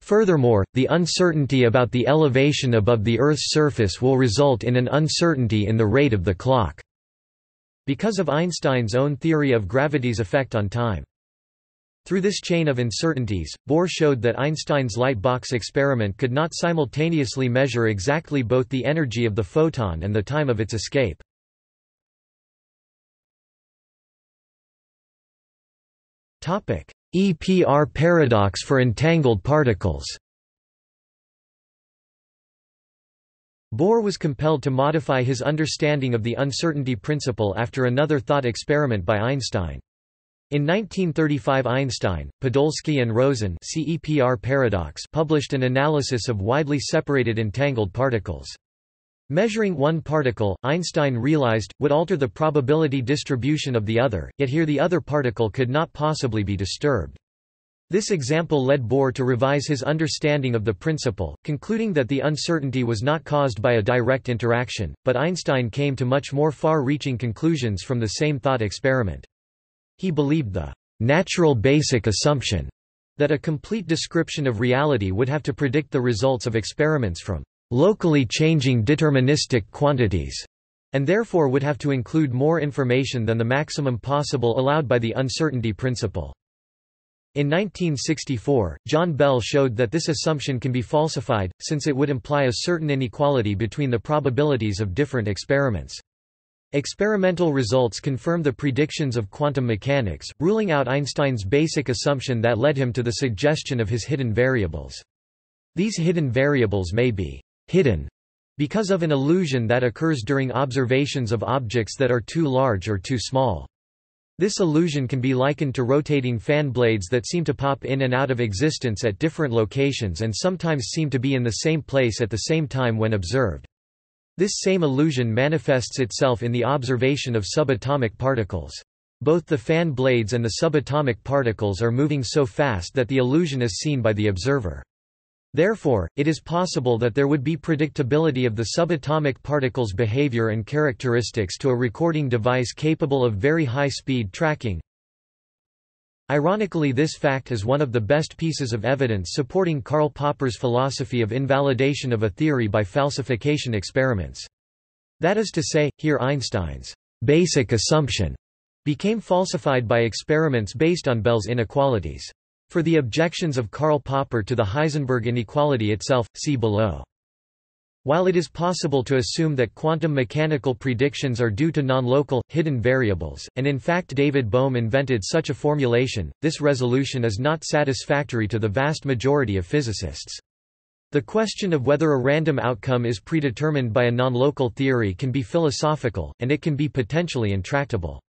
Furthermore, the uncertainty about the elevation above the Earth's surface will result in an uncertainty in the rate of the clock, because of Einstein's own theory of gravity's effect on time. Through this chain of uncertainties, Bohr showed that Einstein's light box experiment could not simultaneously measure exactly both the energy of the photon and the time of its escape. EPR paradox for entangled particles Bohr was compelled to modify his understanding of the uncertainty principle after another thought experiment by Einstein. In 1935 Einstein, Podolsky and Rosen CEPR paradox published an analysis of widely separated entangled particles. Measuring one particle, Einstein realized, would alter the probability distribution of the other, yet here the other particle could not possibly be disturbed. This example led Bohr to revise his understanding of the principle, concluding that the uncertainty was not caused by a direct interaction, but Einstein came to much more far-reaching conclusions from the same thought experiment. He believed the natural basic assumption that a complete description of reality would have to predict the results of experiments from locally changing deterministic quantities, and therefore would have to include more information than the maximum possible allowed by the uncertainty principle. In 1964, John Bell showed that this assumption can be falsified, since it would imply a certain inequality between the probabilities of different experiments. Experimental results confirm the predictions of quantum mechanics, ruling out Einstein's basic assumption that led him to the suggestion of his hidden variables. These hidden variables may be hidden because of an illusion that occurs during observations of objects that are too large or too small. This illusion can be likened to rotating fan blades that seem to pop in and out of existence at different locations and sometimes seem to be in the same place at the same time when observed. This same illusion manifests itself in the observation of subatomic particles. Both the fan blades and the subatomic particles are moving so fast that the illusion is seen by the observer. Therefore, it is possible that there would be predictability of the subatomic particle's behavior and characteristics to a recording device capable of very high-speed tracking. Ironically this fact is one of the best pieces of evidence supporting Karl Popper's philosophy of invalidation of a theory by falsification experiments. That is to say, here Einstein's basic assumption became falsified by experiments based on Bell's inequalities. For the objections of Karl Popper to the Heisenberg inequality itself, see below. While it is possible to assume that quantum mechanical predictions are due to non-local, hidden variables, and in fact David Bohm invented such a formulation, this resolution is not satisfactory to the vast majority of physicists. The question of whether a random outcome is predetermined by a non-local theory can be philosophical, and it can be potentially intractable.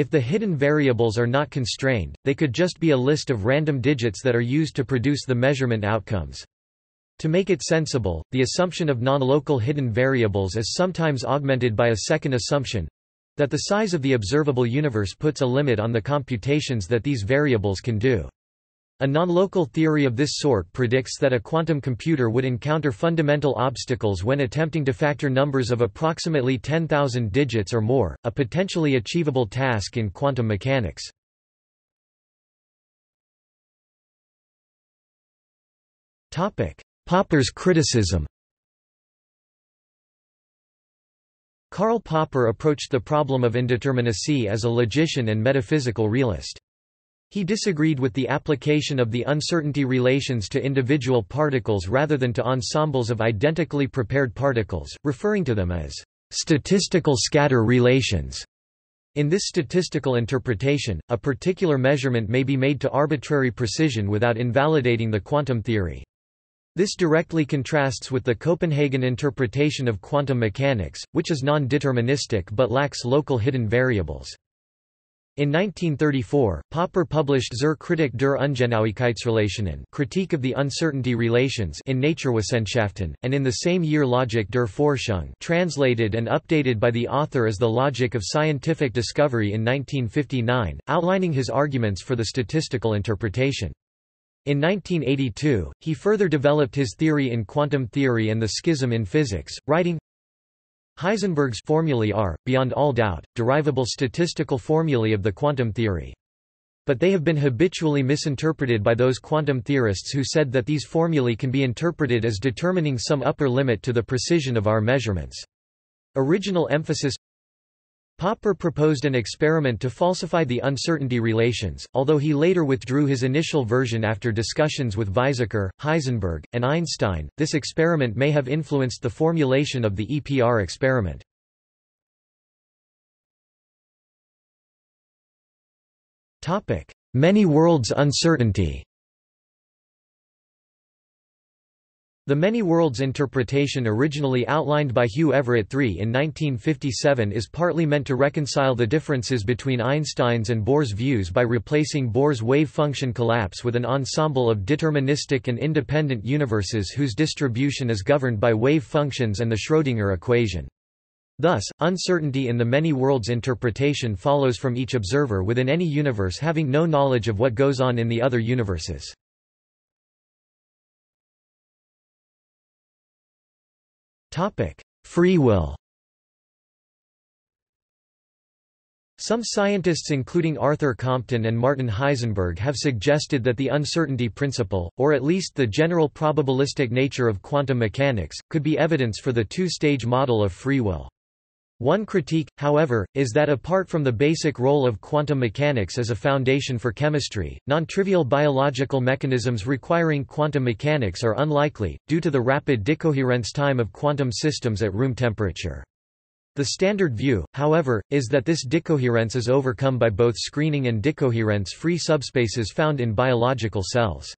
If the hidden variables are not constrained, they could just be a list of random digits that are used to produce the measurement outcomes. To make it sensible, the assumption of non-local hidden variables is sometimes augmented by a second assumption that the size of the observable universe puts a limit on the computations that these variables can do. A non-local theory of this sort predicts that a quantum computer would encounter fundamental obstacles when attempting to factor numbers of approximately 10,000 digits or more, a potentially achievable task in quantum mechanics. Popper's criticism Karl Popper approached the problem of indeterminacy as a logician and metaphysical realist. He disagreed with the application of the uncertainty relations to individual particles rather than to ensembles of identically prepared particles, referring to them as statistical scatter relations. In this statistical interpretation, a particular measurement may be made to arbitrary precision without invalidating the quantum theory. This directly contrasts with the Copenhagen interpretation of quantum mechanics, which is non-deterministic but lacks local hidden variables. In 1934, Popper published Zur Kritik der Ungenauigkeitsrelationen Critique of the Uncertainty Relations in Naturwissenschaften, and in the same year Logik der Forschung translated and updated by the author as The Logic of Scientific Discovery in 1959, outlining his arguments for the statistical interpretation. In 1982, he further developed his theory in quantum theory and the schism in physics, writing, Heisenberg's formulae are, beyond all doubt, derivable statistical formulae of the quantum theory. But they have been habitually misinterpreted by those quantum theorists who said that these formulae can be interpreted as determining some upper limit to the precision of our measurements. Original emphasis Popper proposed an experiment to falsify the uncertainty relations, although he later withdrew his initial version after discussions with Weizsäcker, Heisenberg, and Einstein. This experiment may have influenced the formulation of the EPR experiment. Topic: Many worlds uncertainty. The many worlds interpretation originally outlined by Hugh Everett III in 1957 is partly meant to reconcile the differences between Einstein's and Bohr's views by replacing Bohr's wave function collapse with an ensemble of deterministic and independent universes whose distribution is governed by wave functions and the Schrödinger equation. Thus, uncertainty in the many worlds interpretation follows from each observer within any universe having no knowledge of what goes on in the other universes. Topic: Free will. Some scientists including Arthur Compton and Martin Heisenberg have suggested that the uncertainty principle, or at least the general probabilistic nature of quantum mechanics, could be evidence for the two-stage model of free will. One critique, however, is that apart from the basic role of quantum mechanics as a foundation for chemistry, non-trivial biological mechanisms requiring quantum mechanics are unlikely, due to the rapid decoherence time of quantum systems at room temperature. The standard view, however, is that this decoherence is overcome by both screening and decoherence-free subspaces found in biological cells.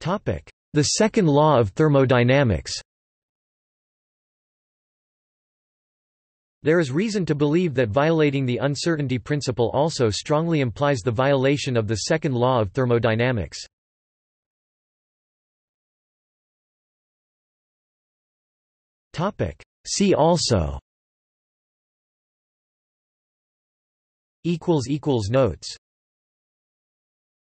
Topic: the second law of thermodynamics. There is reason to believe that violating the uncertainty principle also strongly implies the violation of the second law of thermodynamics. See also. Notes